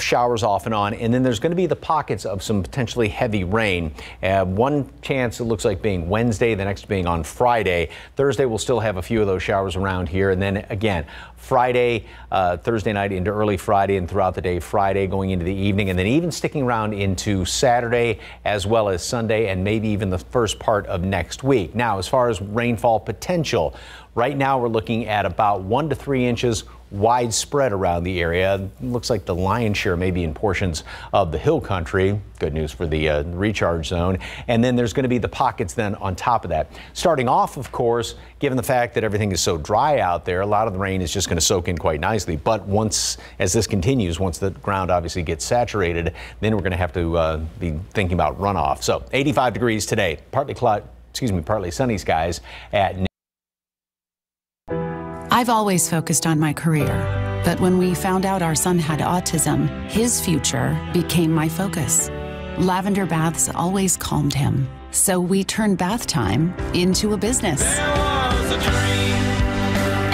S4: showers off and on, and then there's going to be the pockets of some potentially heavy rain. Uh, one chance it looks like being Wednesday, the next being on Friday. Thursday we'll still have a few of those showers around here, and then again Friday, uh, Thursday night into early Friday, and throughout the day Friday going into the evening, and then even sticking around into Saturday as well as Sunday, and maybe even the first part of next week. Now, as far as rainfall potential, right now we're looking at about one to three inches widespread around the area. Looks like the lion's share may be in portions of the hill country. Good news for the uh, recharge zone. And then there's going to be the pockets then on top of that. Starting off, of course, given the fact that everything is so dry out there, a lot of the rain is just going to soak in quite nicely. But once, as this continues, once the ground obviously gets saturated, then we're going to have to uh, be thinking about runoff. So 85 degrees today, partly cloud, excuse me, partly sunny skies at.
S48: I've always focused on my career, but when we found out our son had autism, his future became my focus. Lavender baths always calmed him, so we turned bath time into a business.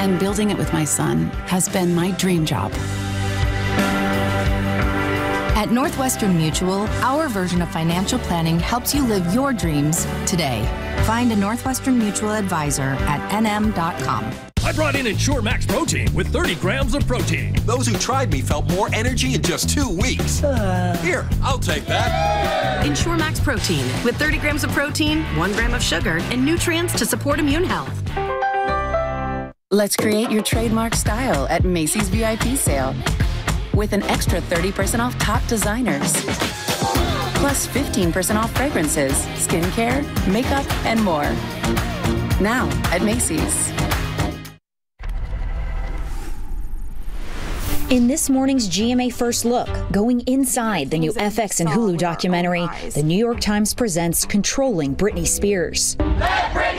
S48: And building it with my son has been my dream job.
S49: At Northwestern Mutual, our version of financial planning helps you live your dreams today. Find a Northwestern Mutual advisor at nm.com.
S50: I brought in Ensure Max Protein with 30 grams of protein. Those who tried me felt more energy in just two weeks. Uh. Here, I'll take that.
S51: Ensure Max Protein with 30 grams of protein, 1 gram of sugar, and nutrients to support immune health.
S48: Let's create your trademark style at Macy's VIP sale with an extra 30% off top designers. Plus 15% off fragrances, skincare, makeup, and more. Now at Macy's.
S52: In this morning's GMA First Look, going inside the new FX and Hulu documentary, the New York Times presents Controlling Britney Spears.
S53: Let!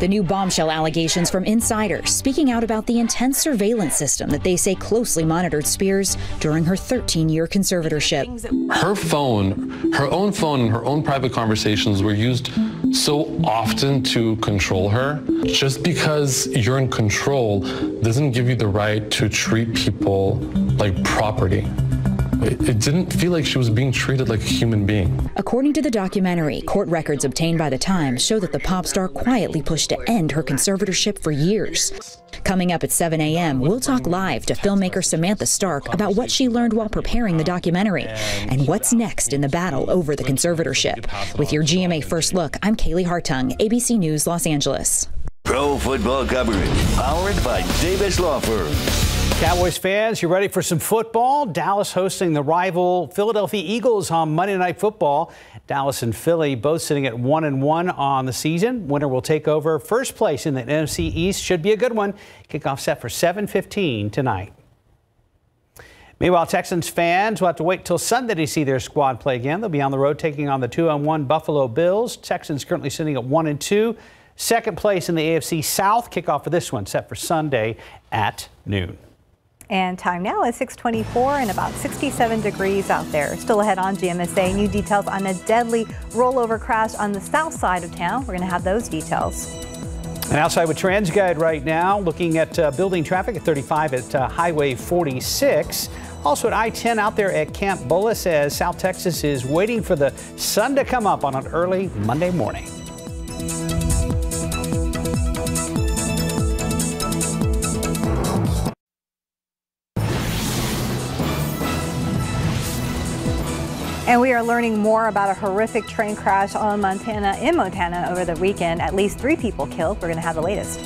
S52: The new bombshell allegations from insiders speaking out about the intense surveillance system that they say closely monitored Spears during her 13 year conservatorship.
S54: Her phone, her own phone, and her own private conversations were used so often to control her. Just because you're in control doesn't give you the right to treat people like property. It, it didn't feel like she was being treated like a human being.
S52: According to the documentary, court records obtained by the Times show that the pop star quietly pushed to end her conservatorship for years. Coming up at 7 a.m., we'll talk live to filmmaker Samantha Stark about what she learned while preparing the documentary and what's next in the battle over the conservatorship. With your GMA First Look, I'm Kaylee Hartung, ABC News, Los Angeles.
S39: Pro football coverage powered by Davis Law Firm.
S2: Cowboys fans, you ready for some football? Dallas hosting the rival Philadelphia Eagles on Monday Night Football. Dallas and Philly both sitting at one and one on the season. Winner will take over first place in the NFC East. Should be a good one. Kickoff set for 7:15 tonight. Meanwhile, Texans fans will have to wait till Sunday to see their squad play again. They'll be on the road taking on the two on one Buffalo Bills. Texans currently sitting at one and two. Second place in the AFC South. Kickoff for this one set for Sunday at noon.
S3: And time now is 624 and about 67 degrees out there. Still ahead on GMSA, new details on a deadly rollover crash on the south side of town. We're going to have those details.
S2: And outside with TransGuide right now, looking at uh, building traffic at 35 at uh, Highway 46. Also at I-10 out there at Camp Bullis as South Texas is waiting for the sun to come up on an early Monday morning.
S3: Are learning more about a horrific train crash on Montana in Montana over the weekend. At least three people killed. We're going to have the latest.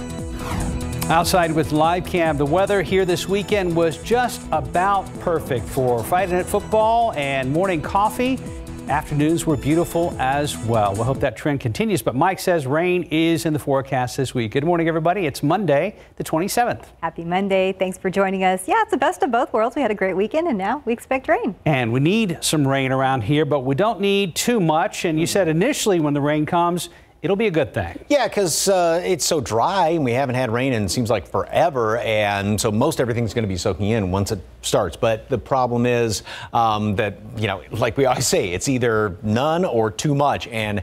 S2: Outside with live cam, the weather here this weekend was just about perfect for Friday night football and morning coffee. Afternoons were beautiful as well. We'll hope that trend continues. But Mike says rain is in the forecast this week. Good morning, everybody. It's Monday, the 27th.
S3: Happy Monday. Thanks for joining us. Yeah, it's the best of both worlds. We had a great weekend and now we expect rain.
S2: And we need some rain around here, but we don't need too much. And you said initially when the rain comes, it'll be a good thing.
S4: Yeah, because uh, it's so dry and we haven't had rain in seems like forever, and so most everything's going to be soaking in once it starts. But the problem is um, that you know, like we always say, it's either none or too much, and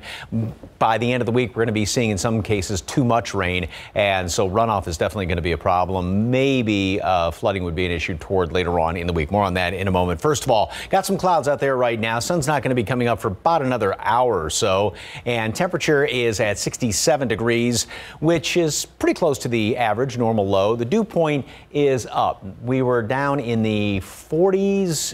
S4: by the end of the week, we're going to be seeing in some cases too much rain, and so runoff is definitely going to be a problem. Maybe uh, flooding would be an issue toward later on in the week. More on that in a moment. First of all, got some clouds out there right now. Sun's not going to be coming up for about another hour or so, and temperature is at 67 degrees, which is pretty close to the average normal low. The dew point is up. We were down in the 40s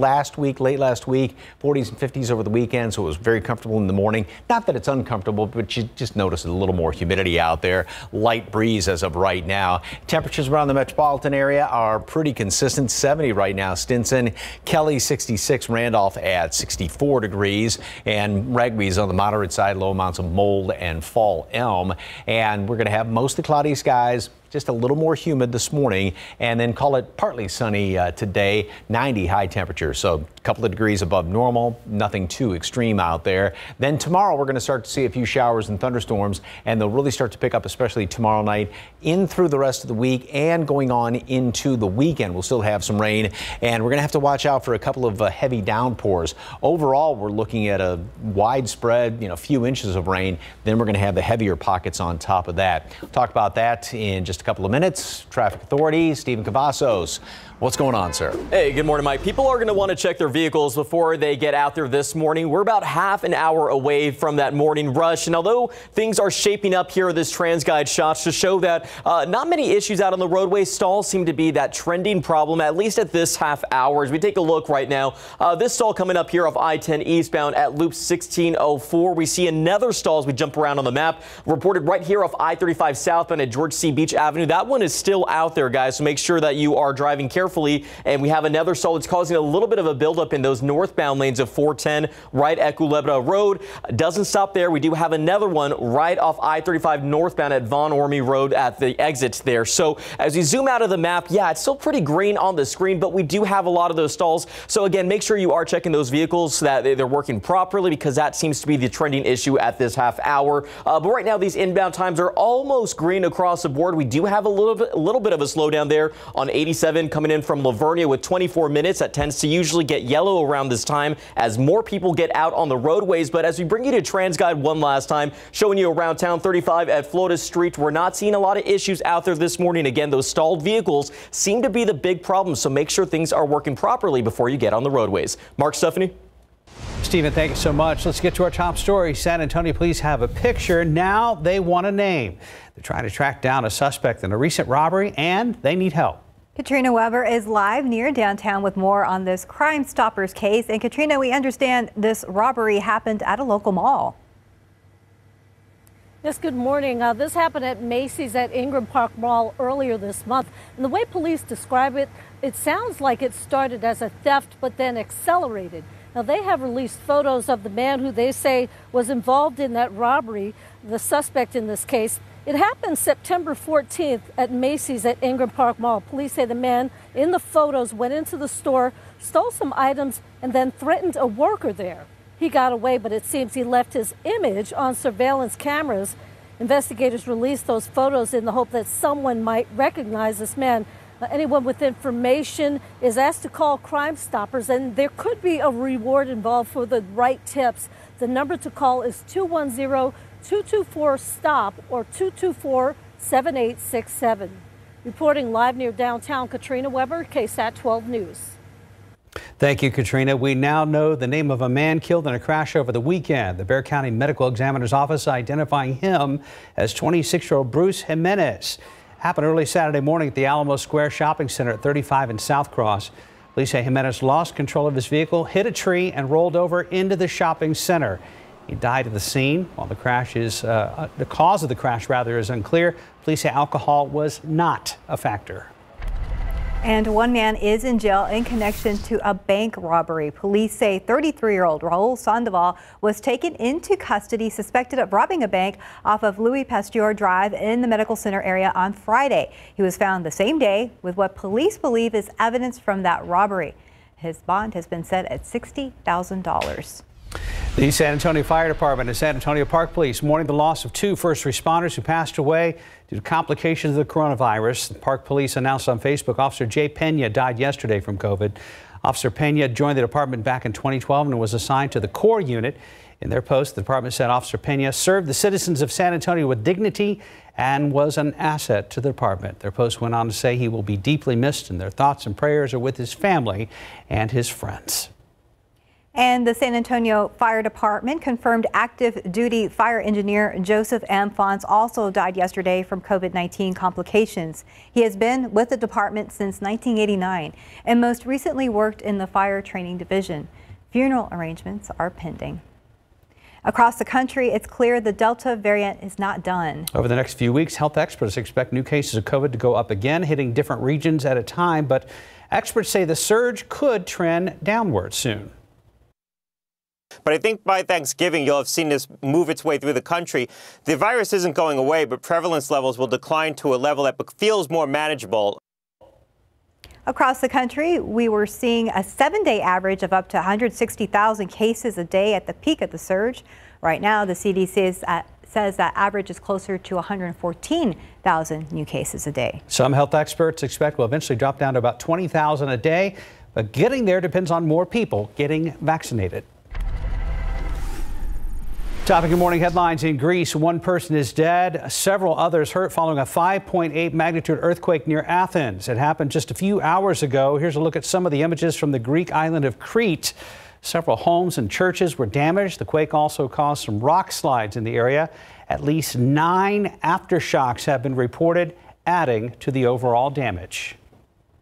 S4: last week, late last week, 40s and 50s over the weekend, so it was very comfortable in the morning. Not that it's uncomfortable, but you just notice a little more humidity out there. Light breeze as of right now. Temperatures around the metropolitan area are pretty consistent. 70 right now. Stinson, Kelly 66, Randolph at 64 degrees, and Ragweed's on the moderate side, low amounts of mold and fall elm. And we're going to have mostly cloudy skies just a little more humid this morning and then call it partly sunny uh, today 90 high temperature. So a couple of degrees above normal nothing too extreme out there. Then tomorrow we're going to start to see a few showers and thunderstorms and they'll really start to pick up especially tomorrow night in through the rest of the week and going on into the weekend. We'll still have some rain and we're going to have to watch out for a couple of uh, heavy downpours. Overall we're looking at a widespread you know few inches of rain. Then we're going to have the heavier pockets on top of that. We'll talk about that in just just a couple of minutes. Traffic Authority, Stephen Cavazos. What's going on, sir?
S16: Hey, good morning, Mike. People are going to want to check their vehicles before they get out there this morning. We're about half an hour away from that morning rush. And although things are shaping up here, this TransGuide shots to show that uh, not many issues out on the roadway. Stalls seem to be that trending problem, at least at this half hour. As we take a look right now, uh, this stall coming up here off I-10 eastbound at loop 1604. We see another stall as we jump around on the map. Reported right here off I-35 southbound at George C. Beach Avenue. That one is still out there, guys. So make sure that you are driving carefully carefully. And we have another stall that's causing a little bit of a buildup in those northbound lanes of 410 right at Culebra Road. Doesn't stop there. We do have another one right off I-35 northbound at Von Ormy Road at the exits there. So as you zoom out of the map, yeah, it's still pretty green on the screen, but we do have a lot of those stalls. So again, make sure you are checking those vehicles so that they're working properly because that seems to be the trending issue at this half hour. Uh, but right now, these inbound times are almost green across the board. We do have a little bit, a little bit of a slowdown there on 87 coming in from La Vernia with 24 minutes. That tends to usually get yellow around this time as more people get out on the roadways. But as we bring you to TransGuide one last time, showing you around town 35 at Florida Street, we're not seeing a lot of issues out there this morning. Again, those stalled vehicles seem to be the big problem. So make sure things are working properly before you get on the roadways. Mark Stephanie.
S2: Stephen, thank you so much. Let's get to our top story. San Antonio police have a picture. Now they want a name. They're trying to track down a suspect in a recent robbery, and they need help.
S3: Katrina Weber is live near downtown with more on this Crime Stoppers case. And Katrina, we understand this robbery happened at a local mall.
S55: Yes, good morning. Uh, this happened at Macy's at Ingram Park Mall earlier this month. And the way police describe it, it sounds like it started as a theft but then accelerated. Now, they have released photos of the man who they say was involved in that robbery, the suspect in this case. It happened September 14th at Macy's at Ingram Park Mall. Police say the man in the photos went into the store, stole some items, and then threatened a worker there. He got away, but it seems he left his image on surveillance cameras. Investigators released those photos in the hope that someone might recognize this man. Uh, anyone with information is asked to call Crime Stoppers, and there could be a reward involved for the right tips. The number to call is 210 224 STOP or 224 7867. Reporting live near downtown, Katrina Weber, KSAT 12 News.
S2: Thank you, Katrina. We now know the name of a man killed in a crash over the weekend. The Bexar County Medical Examiner's Office identifying him as 26-year-old Bruce Jimenez. Happened early Saturday morning at the Alamo Square Shopping Center at 35 in Southcross. Say Jimenez lost control of his vehicle, hit a tree, and rolled over into the shopping center. He died at the scene. While the crash is, uh, uh the cause of the crash rather is unclear, police say alcohol was not a factor.
S3: And one man is in jail in connection to a bank robbery. Police say 33-year-old Raul Sandoval was taken into custody suspected of robbing a bank off of Louis Pasteur Drive in the medical center area on Friday. He was found the same day with what police believe is evidence from that robbery. His bond has been set at $60,000.
S2: The San Antonio Fire Department and San Antonio Park Police mourning the loss of two first responders who passed away due to complications of the coronavirus. The Park Police announced on Facebook Officer Jay Pena died yesterday from COVID. Officer Pena joined the department back in 2012 and was assigned to the core unit. In their post, the department said Officer Pena served the citizens of San Antonio with dignity and was an asset to the department. Their post went on to say he will be deeply missed and their thoughts and prayers are with his family and his friends.
S3: And the San Antonio Fire Department confirmed active duty fire engineer Joseph M. Also died yesterday from COVID 19 complications. He has been with the department since 1989 and most recently worked in the fire training division. Funeral arrangements are pending. Across the country, it's clear the Delta variant is not done.
S2: Over the next few weeks, health experts expect new cases of COVID to go up again, hitting different regions at a time. But experts say the surge could trend downward soon.
S56: But I think by Thanksgiving, you'll have seen this move its way through the country. The virus isn't going away, but prevalence levels will decline to a level that feels more manageable.
S3: Across the country, we were seeing a seven day average of up to 160,000 cases a day at the peak of the surge. Right now, the CDC at, uh, says that average is closer to 114,000 new cases a day.
S2: Some health experts expect we'll eventually drop down to about 20,000 a day, but getting there depends on more people getting vaccinated. Topic of morning headlines in Greece. One person is dead, several others hurt following a 5.8 magnitude earthquake near Athens. It happened just a few hours ago. Here's a look at some of the images from the Greek island of Crete. Several homes and churches were damaged. The quake also caused some rock slides in the area. At least nine aftershocks have been reported, adding to the overall damage.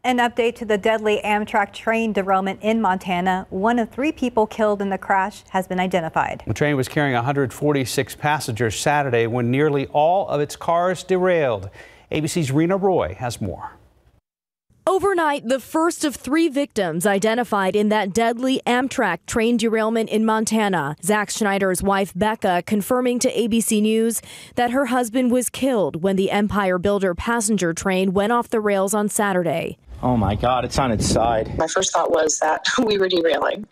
S3: An update to the deadly Amtrak train derailment in Montana. One of three people killed in the crash has been identified.
S2: The train was carrying 146 passengers Saturday when nearly all of its cars derailed. ABC's Reena Roy has more.
S18: Overnight, the first of three victims identified in that deadly Amtrak train derailment in Montana. Zach Schneider's wife, Becca, confirming to ABC News that her husband was killed when the Empire Builder passenger train went off the rails on Saturday.
S57: Oh my God, it's on its side.
S58: My first thought was that we were derailing.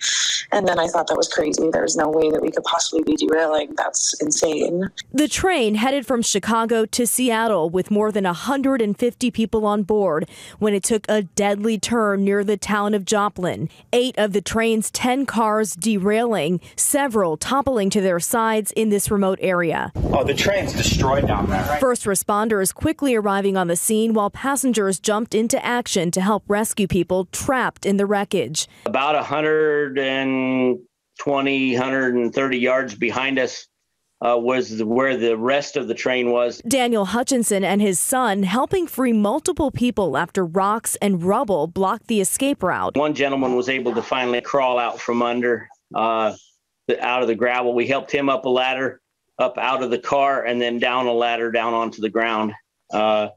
S58: And then I thought that was crazy. There's no way that we could possibly be derailing. That's insane.
S18: The train headed from Chicago to Seattle with more than 150 people on board when it took a deadly turn near the town of Joplin. Eight of the train's 10 cars derailing, several toppling to their sides in this remote area.
S57: Oh, the train's destroyed down there.
S18: First responders quickly arriving on the scene while passengers jumped into action to help rescue people trapped in the wreckage.
S59: About 120, 130 yards behind us uh, was where the rest of the train was.
S18: Daniel Hutchinson and his son helping free multiple people after rocks and rubble blocked the escape route.
S59: One gentleman was able to finally crawl out from under, uh, the, out of the gravel. We helped him up a ladder, up out of the car, and then down a ladder down onto the ground. Uh,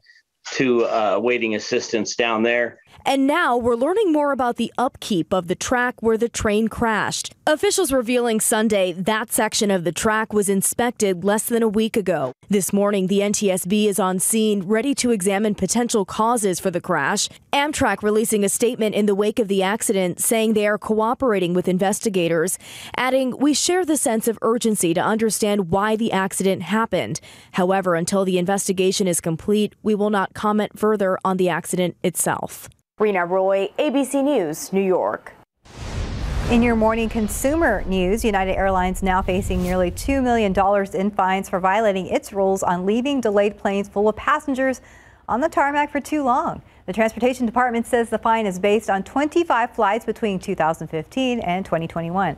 S59: to uh, waiting assistance down there.
S18: And now we're learning more about the upkeep of the track where the train crashed. Officials revealing Sunday that section of the track was inspected less than a week ago. This morning, the NTSB is on scene, ready to examine potential causes for the crash. Amtrak releasing a statement in the wake of the accident saying they are cooperating with investigators, adding, We share the sense of urgency to understand why the accident happened. However, until the investigation is complete, we will not comment further on the accident itself.
S60: Reena Roy, ABC News, New York.
S3: In your morning consumer news, United Airlines now facing nearly $2 million in fines for violating its rules on leaving delayed planes full of passengers on the tarmac for too long. The Transportation Department says the fine is based on 25 flights between 2015 and 2021.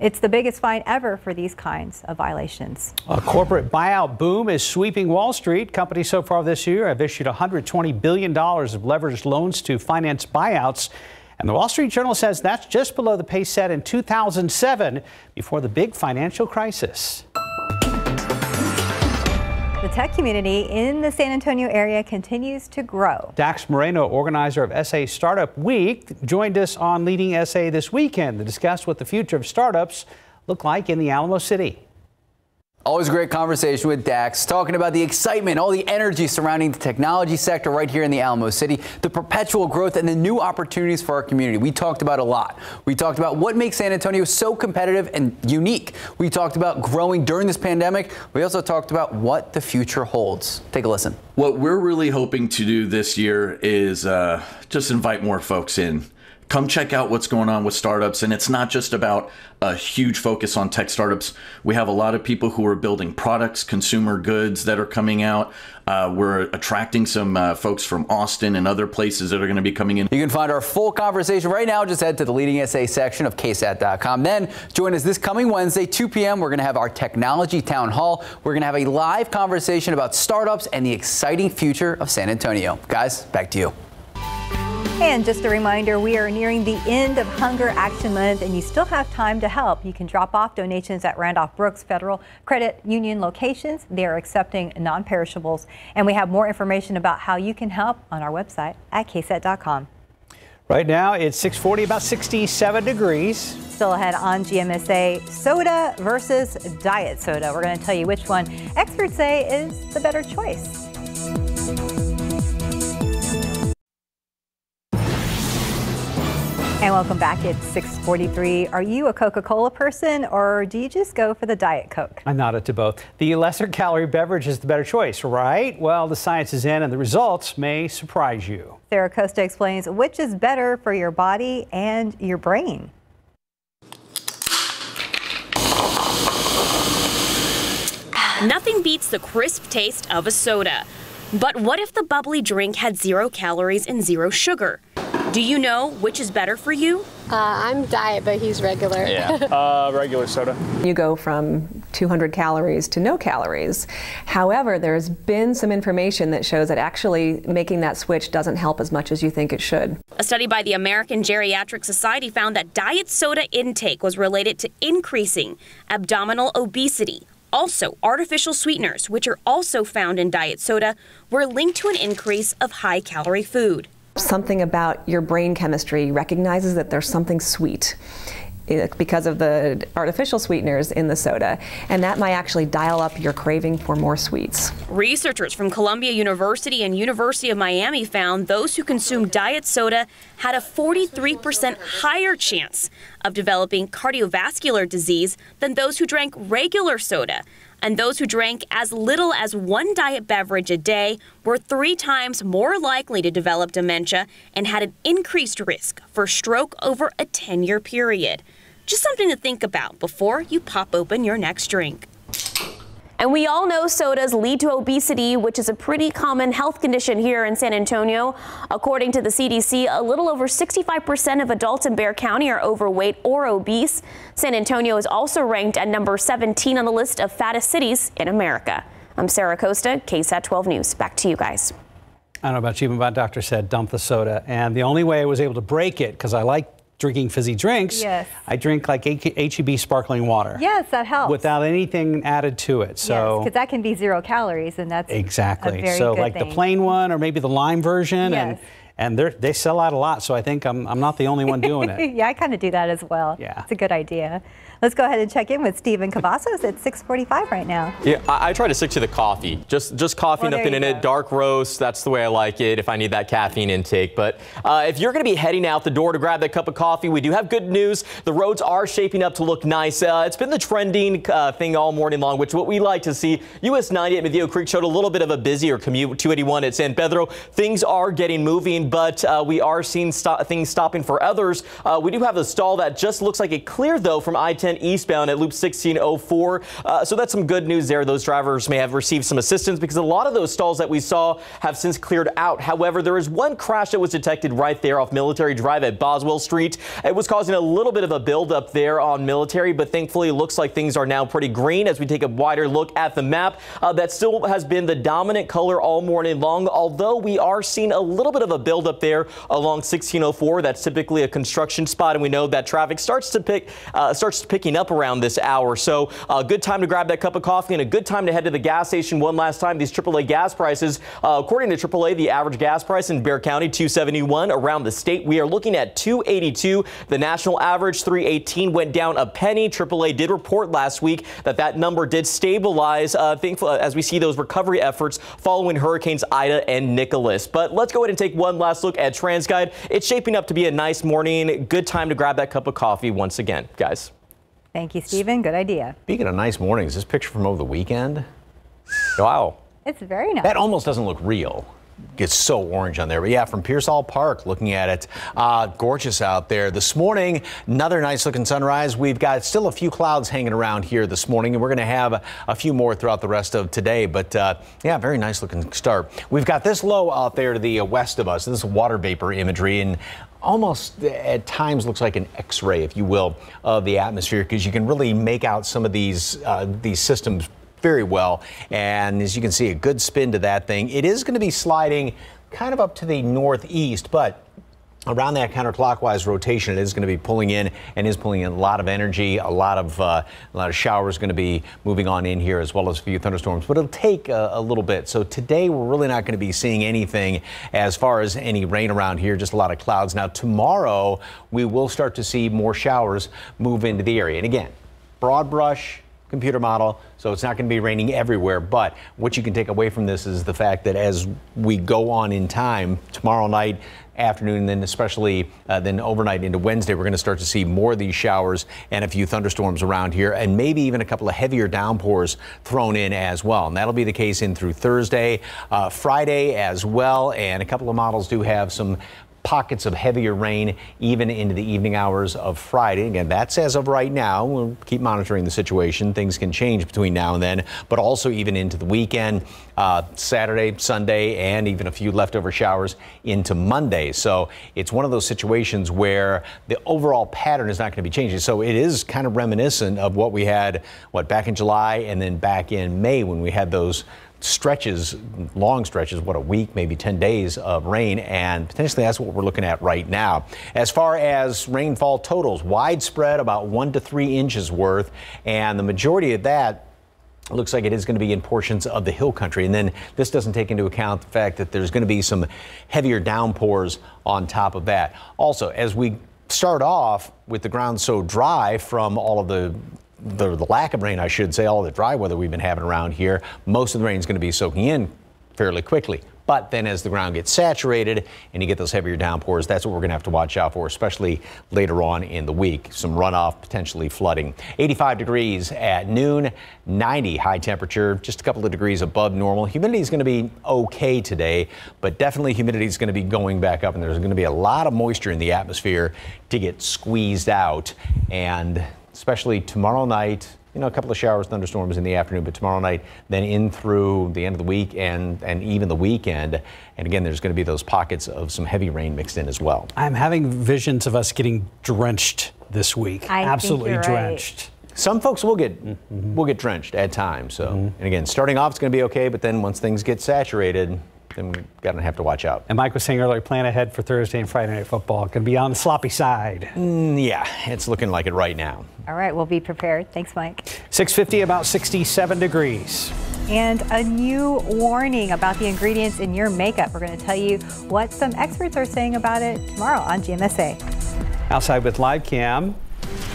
S3: It's the biggest fine ever for these kinds of violations.
S2: A corporate buyout boom is sweeping Wall Street. Companies so far this year have issued $120 billion of leveraged loans to finance buyouts. And the Wall Street Journal says that's just below the pace set in 2007 before the big financial crisis.
S3: The tech community in the San Antonio area continues to grow.
S2: Dax Moreno, organizer of SA Startup Week, joined us on Leading SA this weekend to discuss what the future of startups look like in the Alamo City.
S34: Always a great conversation with Dax, talking about the excitement, all the energy surrounding the technology sector right here in the Alamo City, the perpetual growth, and the new opportunities for our community. We talked about a lot. We talked about what makes San Antonio so competitive and unique. We talked about growing during this pandemic. We also talked about what the future holds. Take a listen.
S35: What we're really hoping to do this year is uh, just invite more folks in come check out what's going on with startups. And it's not just about a huge focus on tech startups. We have a lot of people who are building products, consumer goods that are coming out. Uh, we're attracting some uh, folks from Austin and other places that are going to be coming in.
S34: You can find our full conversation right now. Just head to the leading SA section of ksat.com. Then join us this coming Wednesday, 2 p.m. We're going to have our technology town hall. We're going to have a live conversation about startups and the exciting future of San Antonio. Guys, back to you.
S3: And just a reminder, we are nearing the end of Hunger Action Month and you still have time to help. You can drop off donations at Randolph Brooks Federal Credit Union locations. They are accepting non-perishables. And we have more information about how you can help on our website at ksat.com.
S2: Right now it's 640, about 67 degrees.
S3: Still ahead on GMSA, soda versus diet soda. We're going to tell you which one experts say is the better choice. And welcome back. It's 643. Are you a Coca-Cola person or do you just go for the Diet Coke?
S2: I nodded to both. The lesser calorie beverage is the better choice, right? Well, the science is in and the results may surprise you.
S3: Sarah Costa explains which is better for your body and your brain.
S22: Nothing beats the crisp taste of a soda. But what if the bubbly drink had zero calories and zero sugar? Do you know which is better for you?
S61: Uh, I'm diet, but he's regular.
S62: Yeah, uh, regular soda.
S20: You go from 200 calories to no calories. However, there's been some information that shows that actually making that switch doesn't help as much as you think it should.
S22: A study by the American Geriatric Society found that diet soda intake was related to increasing abdominal obesity. Also, artificial sweeteners, which are also found in diet soda, were linked to an increase of high calorie food.
S20: Something about your brain chemistry recognizes that there's something sweet eh, because of the artificial sweeteners in the soda, and that might actually dial up your craving for more sweets.
S22: Researchers from Columbia University and University of Miami found those who consumed diet soda had a 43% higher chance of developing cardiovascular disease than those who drank regular soda. And those who drank as little as one diet beverage a day were three times more likely to develop dementia and had an increased risk for stroke over a 10 year period. Just something to think about before you pop open your next drink.
S60: And we all know sodas lead to obesity, which is a pretty common health condition here in San Antonio. According to the CDC, a little over 65% of adults in Bexar County are overweight or obese. San Antonio is also ranked at number 17 on the list of fattest cities in America. I'm Sarah Costa, KSAT 12 News. Back to you guys.
S2: I don't know about you, but my doctor said dump the soda. And the only way I was able to break it, because I like drinking fizzy drinks,
S3: Yes.
S2: I drink like HEB sparkling water.
S3: Yes, that helps.
S2: Without anything added to it. So
S3: because that can be zero calories, and that's
S2: exactly. So like
S3: thing.
S2: the plain one or maybe the lime version and
S3: Yes.
S2: and they they sell out a lot. So I think I'm I'm not the only one doing it.
S3: yeah, I kind of do that as well.
S2: Yeah.
S3: It's a good idea. Let's go ahead and check in with Stephen Cavazos at 645 right now.
S16: Yeah, I, I try to stick to the coffee. Just just coffee,
S3: Well,
S16: nothing in
S3: go.
S16: it. Dark roast, that's the way I like it if I need that caffeine intake. But uh, if you're going to be heading out the door to grab that cup of coffee, we do have good news. The roads are shaping up to look nice. Uh, it's been the trending uh, thing all morning long, which what we like to see. US 90 at Medio Creek showed a little bit of a busier commute. 281 at San Pedro. Things are getting moving, but uh, we are seeing things stopping for others. Uh, we do have a stall that just looks like it cleared though from I-10 eastbound at Loop 1604. Uh, so that's some good news there. Those drivers may have received some assistance because a lot of those stalls that we saw have since cleared out. However, there is one crash that was detected right there off Military Drive at Boswell Street. It was causing a little bit of a buildup there on Military, but thankfully it looks like things are now pretty green as we take a wider look at the map. Uh, that still has been the dominant color all morning long, although we are seeing a little bit of a buildup there along 1604. That's typically a construction spot, and we know that traffic starts to pick uh, starts picking up around this hour. So a good time to grab that cup of coffee and a good time to head to the gas station one last time. These AAA gas prices, uh, according to AAA, the average gas price in Bexar County 271 around the state. We are looking at 282. The national average 318 went down a penny. AAA did report last week that that number did stabilize. Uh, thankful as we see those recovery efforts following Hurricanes Ida and Nicholas. But let's go ahead and take one last look at TransGuide. It's shaping up to be a nice morning. Good time to grab that cup of coffee once again, guys.
S3: Thank you, Stephen. Good idea.
S4: Speaking of nice mornings, this picture from over the weekend. Wow.
S3: It's very nice.
S4: That almost doesn't look real. It's so orange on there. But yeah, from Pearsall Park, looking at it, uh, gorgeous out there. This morning, another nice looking sunrise. We've got still a few clouds hanging around here this morning, and we're going to have a, a few more throughout the rest of today. But uh, yeah, very nice looking start. We've got this low out there to the uh, west of us. This is water vapor imagery, and almost uh, at times looks like an X-ray, if you will, of the atmosphere, because you can really make out some of these uh, these systems very well. And as you can see, a good spin to that thing. It is going to be sliding kind of up to the northeast, but around that counterclockwise rotation, it is going to be pulling in and is pulling in a lot of energy. A lot of uh, a lot of showers going to be moving on in here, as well as a few thunderstorms. But it'll take a, a little bit. So today we're really not going to be seeing anything as far as any rain around here. Just a lot of clouds. Now tomorrow we will start to see more showers move into the area. And again, broad brush computer model, so it's not going to be raining everywhere. But what you can take away from this is the fact that as we go on in time, tomorrow night, afternoon, and then especially uh, then overnight into Wednesday, we're going to start to see more of these showers and a few thunderstorms around here, and maybe even a couple of heavier downpours thrown in as well. And that'll be the case in through Thursday, uh, Friday as well, and a couple of models do have some pockets of heavier rain even into the evening hours of Friday. Again, that's as of right now. We'll keep monitoring the situation. Things can change between now and then, but also even into the weekend, uh, Saturday, Sunday, and even a few leftover showers into Monday. So it's one of those situations where the overall pattern is not going to be changing. So it is kind of reminiscent of what we had, what, back in July and then back in May when we had those stretches, long stretches, what a week, maybe 10 days of rain, and potentially that's what we're looking at right now. As far as rainfall totals, widespread about one to three inches worth, and the majority of that looks like it is going to be in portions of the hill country. And then this doesn't take into account the fact that there's going to be some heavier downpours on top of that. Also, as we start off with the ground so dry from all of the the, the lack of rain, I should say, all the dry weather we've been having around here, most of the rain is going to be soaking in fairly quickly. But then as the ground gets saturated and you get those heavier downpours, that's what we're going to have to watch out for, especially later on in the week. Some runoff, potentially flooding. 85 degrees at noon, 90 high temperature, just a couple of degrees above normal. Humidity is going to be okay today, but definitely humidity is going to be going back up and there's going to be a lot of moisture in the atmosphere to get squeezed out. And especially tomorrow night, you know, a couple of showers, thunderstorms in the afternoon, but tomorrow night, then in through the end of the week and, and even the weekend. And again, there's going to be those pockets of some heavy rain mixed in as well.
S2: I'm having visions of us getting drenched this week.
S4: I think
S2: Absolutely
S4: you're right.
S2: drenched.
S4: Some folks will get mm-hmm. will get drenched at times. So, mm-hmm. and again, starting off it's going to be okay, but then once things get saturated, then we're going to have to watch out.
S2: And Mike was saying earlier, plan ahead for Thursday and Friday night football. Going to be on the sloppy side.
S4: Mm, yeah, it's looking like it right now.
S3: All right, we'll be prepared. Thanks, Mike.
S2: 650, about 67 degrees.
S3: And a new warning about the ingredients in your makeup. We're going to tell you what some experts are saying about it tomorrow on GMSA.
S2: Outside with live cam.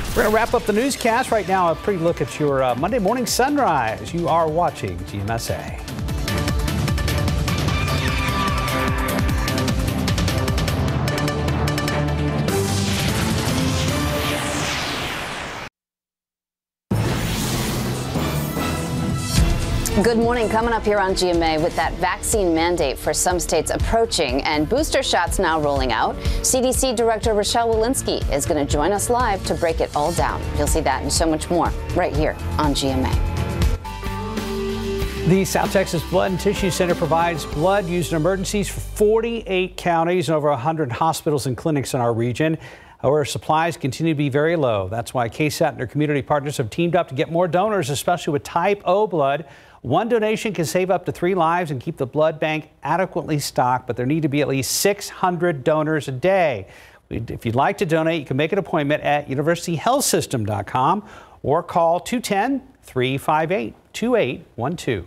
S2: We're going to wrap up the newscast right now. A pretty look at your uh, Monday morning sunrise. You are watching GMSA.
S63: Good morning. Coming up here on GMA with that vaccine mandate for some states approaching and booster shots now rolling out. CDC Director Rochelle Walensky is going to join us live to break it all down. You'll see that and so much more right here on GMA.
S2: The South Texas Blood and Tissue Center provides blood used in emergencies for 48 counties and over 100 hospitals and clinics in our region. However, supplies continue to be very low. That's why KSAT and their community partners have teamed up to get more donors, especially with type O blood. One donation can save up to three lives and keep the blood bank adequately stocked, but there need to be at least 600 donors a day. If you'd like to donate, you can make an appointment at universityhealthsystem.com or call 210 358 2812.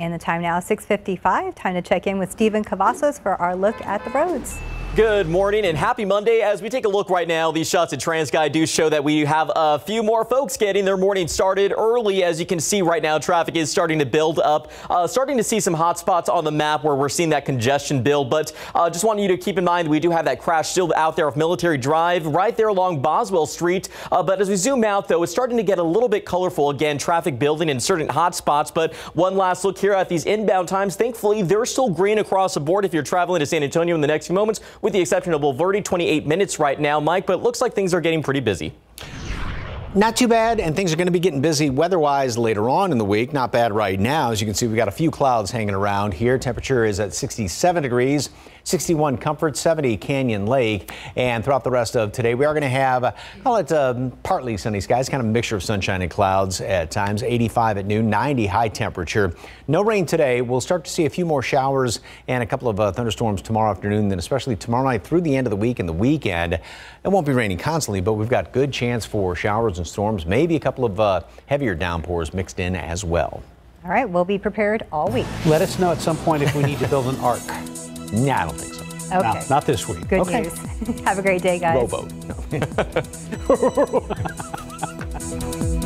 S3: And the time now is 6.55. Time to check in with Stephen Cavazos for our look at the roads.
S16: Good morning and happy Monday. As we take a look right now, these shots at TransGuide do show that we have a few more folks getting their morning started early. As you can see right now, traffic is starting to build up. Uh, starting to see some hot spots on the map where we're seeing that congestion build. But uh, just want you to keep in mind we do have that crash still out there of Military Drive right there along Boswell Street. Uh, but as we zoom out, though, it's starting to get a little bit colorful. Again, traffic building in certain hot spots. But one last look here at these inbound times. Thankfully, they're still green across the board if you're traveling to San Antonio in the next few moments with the exception of Bulverde, 28 minutes right now, Mike, but it looks like things are getting pretty busy.
S4: Not too bad, and things are going to be getting busy weather-wise later on in the week. Not bad right now. As you can see, we've got a few clouds hanging around here. Temperature is at 67 degrees. 61 Comfort, 70 Canyon Lake. And throughout the rest of today, we are going to have, uh, call it um, partly sunny skies, kind of a mixture of sunshine and clouds at times. 85 at noon, 90 high temperature. No rain today. We'll start to see a few more showers and a couple of uh, thunderstorms tomorrow afternoon, then especially tomorrow night through the end of the week and the weekend. It won't be raining constantly, but we've got good chance for showers and storms, maybe a couple of uh, heavier downpours mixed in as well.
S3: All right, we'll be prepared all week.
S2: Let us know at some point if we need to build an ark.
S4: Nah, I don't think so.
S3: Okay.
S2: No, not this week.
S3: Good
S2: okay.
S3: news. Have a great day, guys.
S4: Rowboat. No.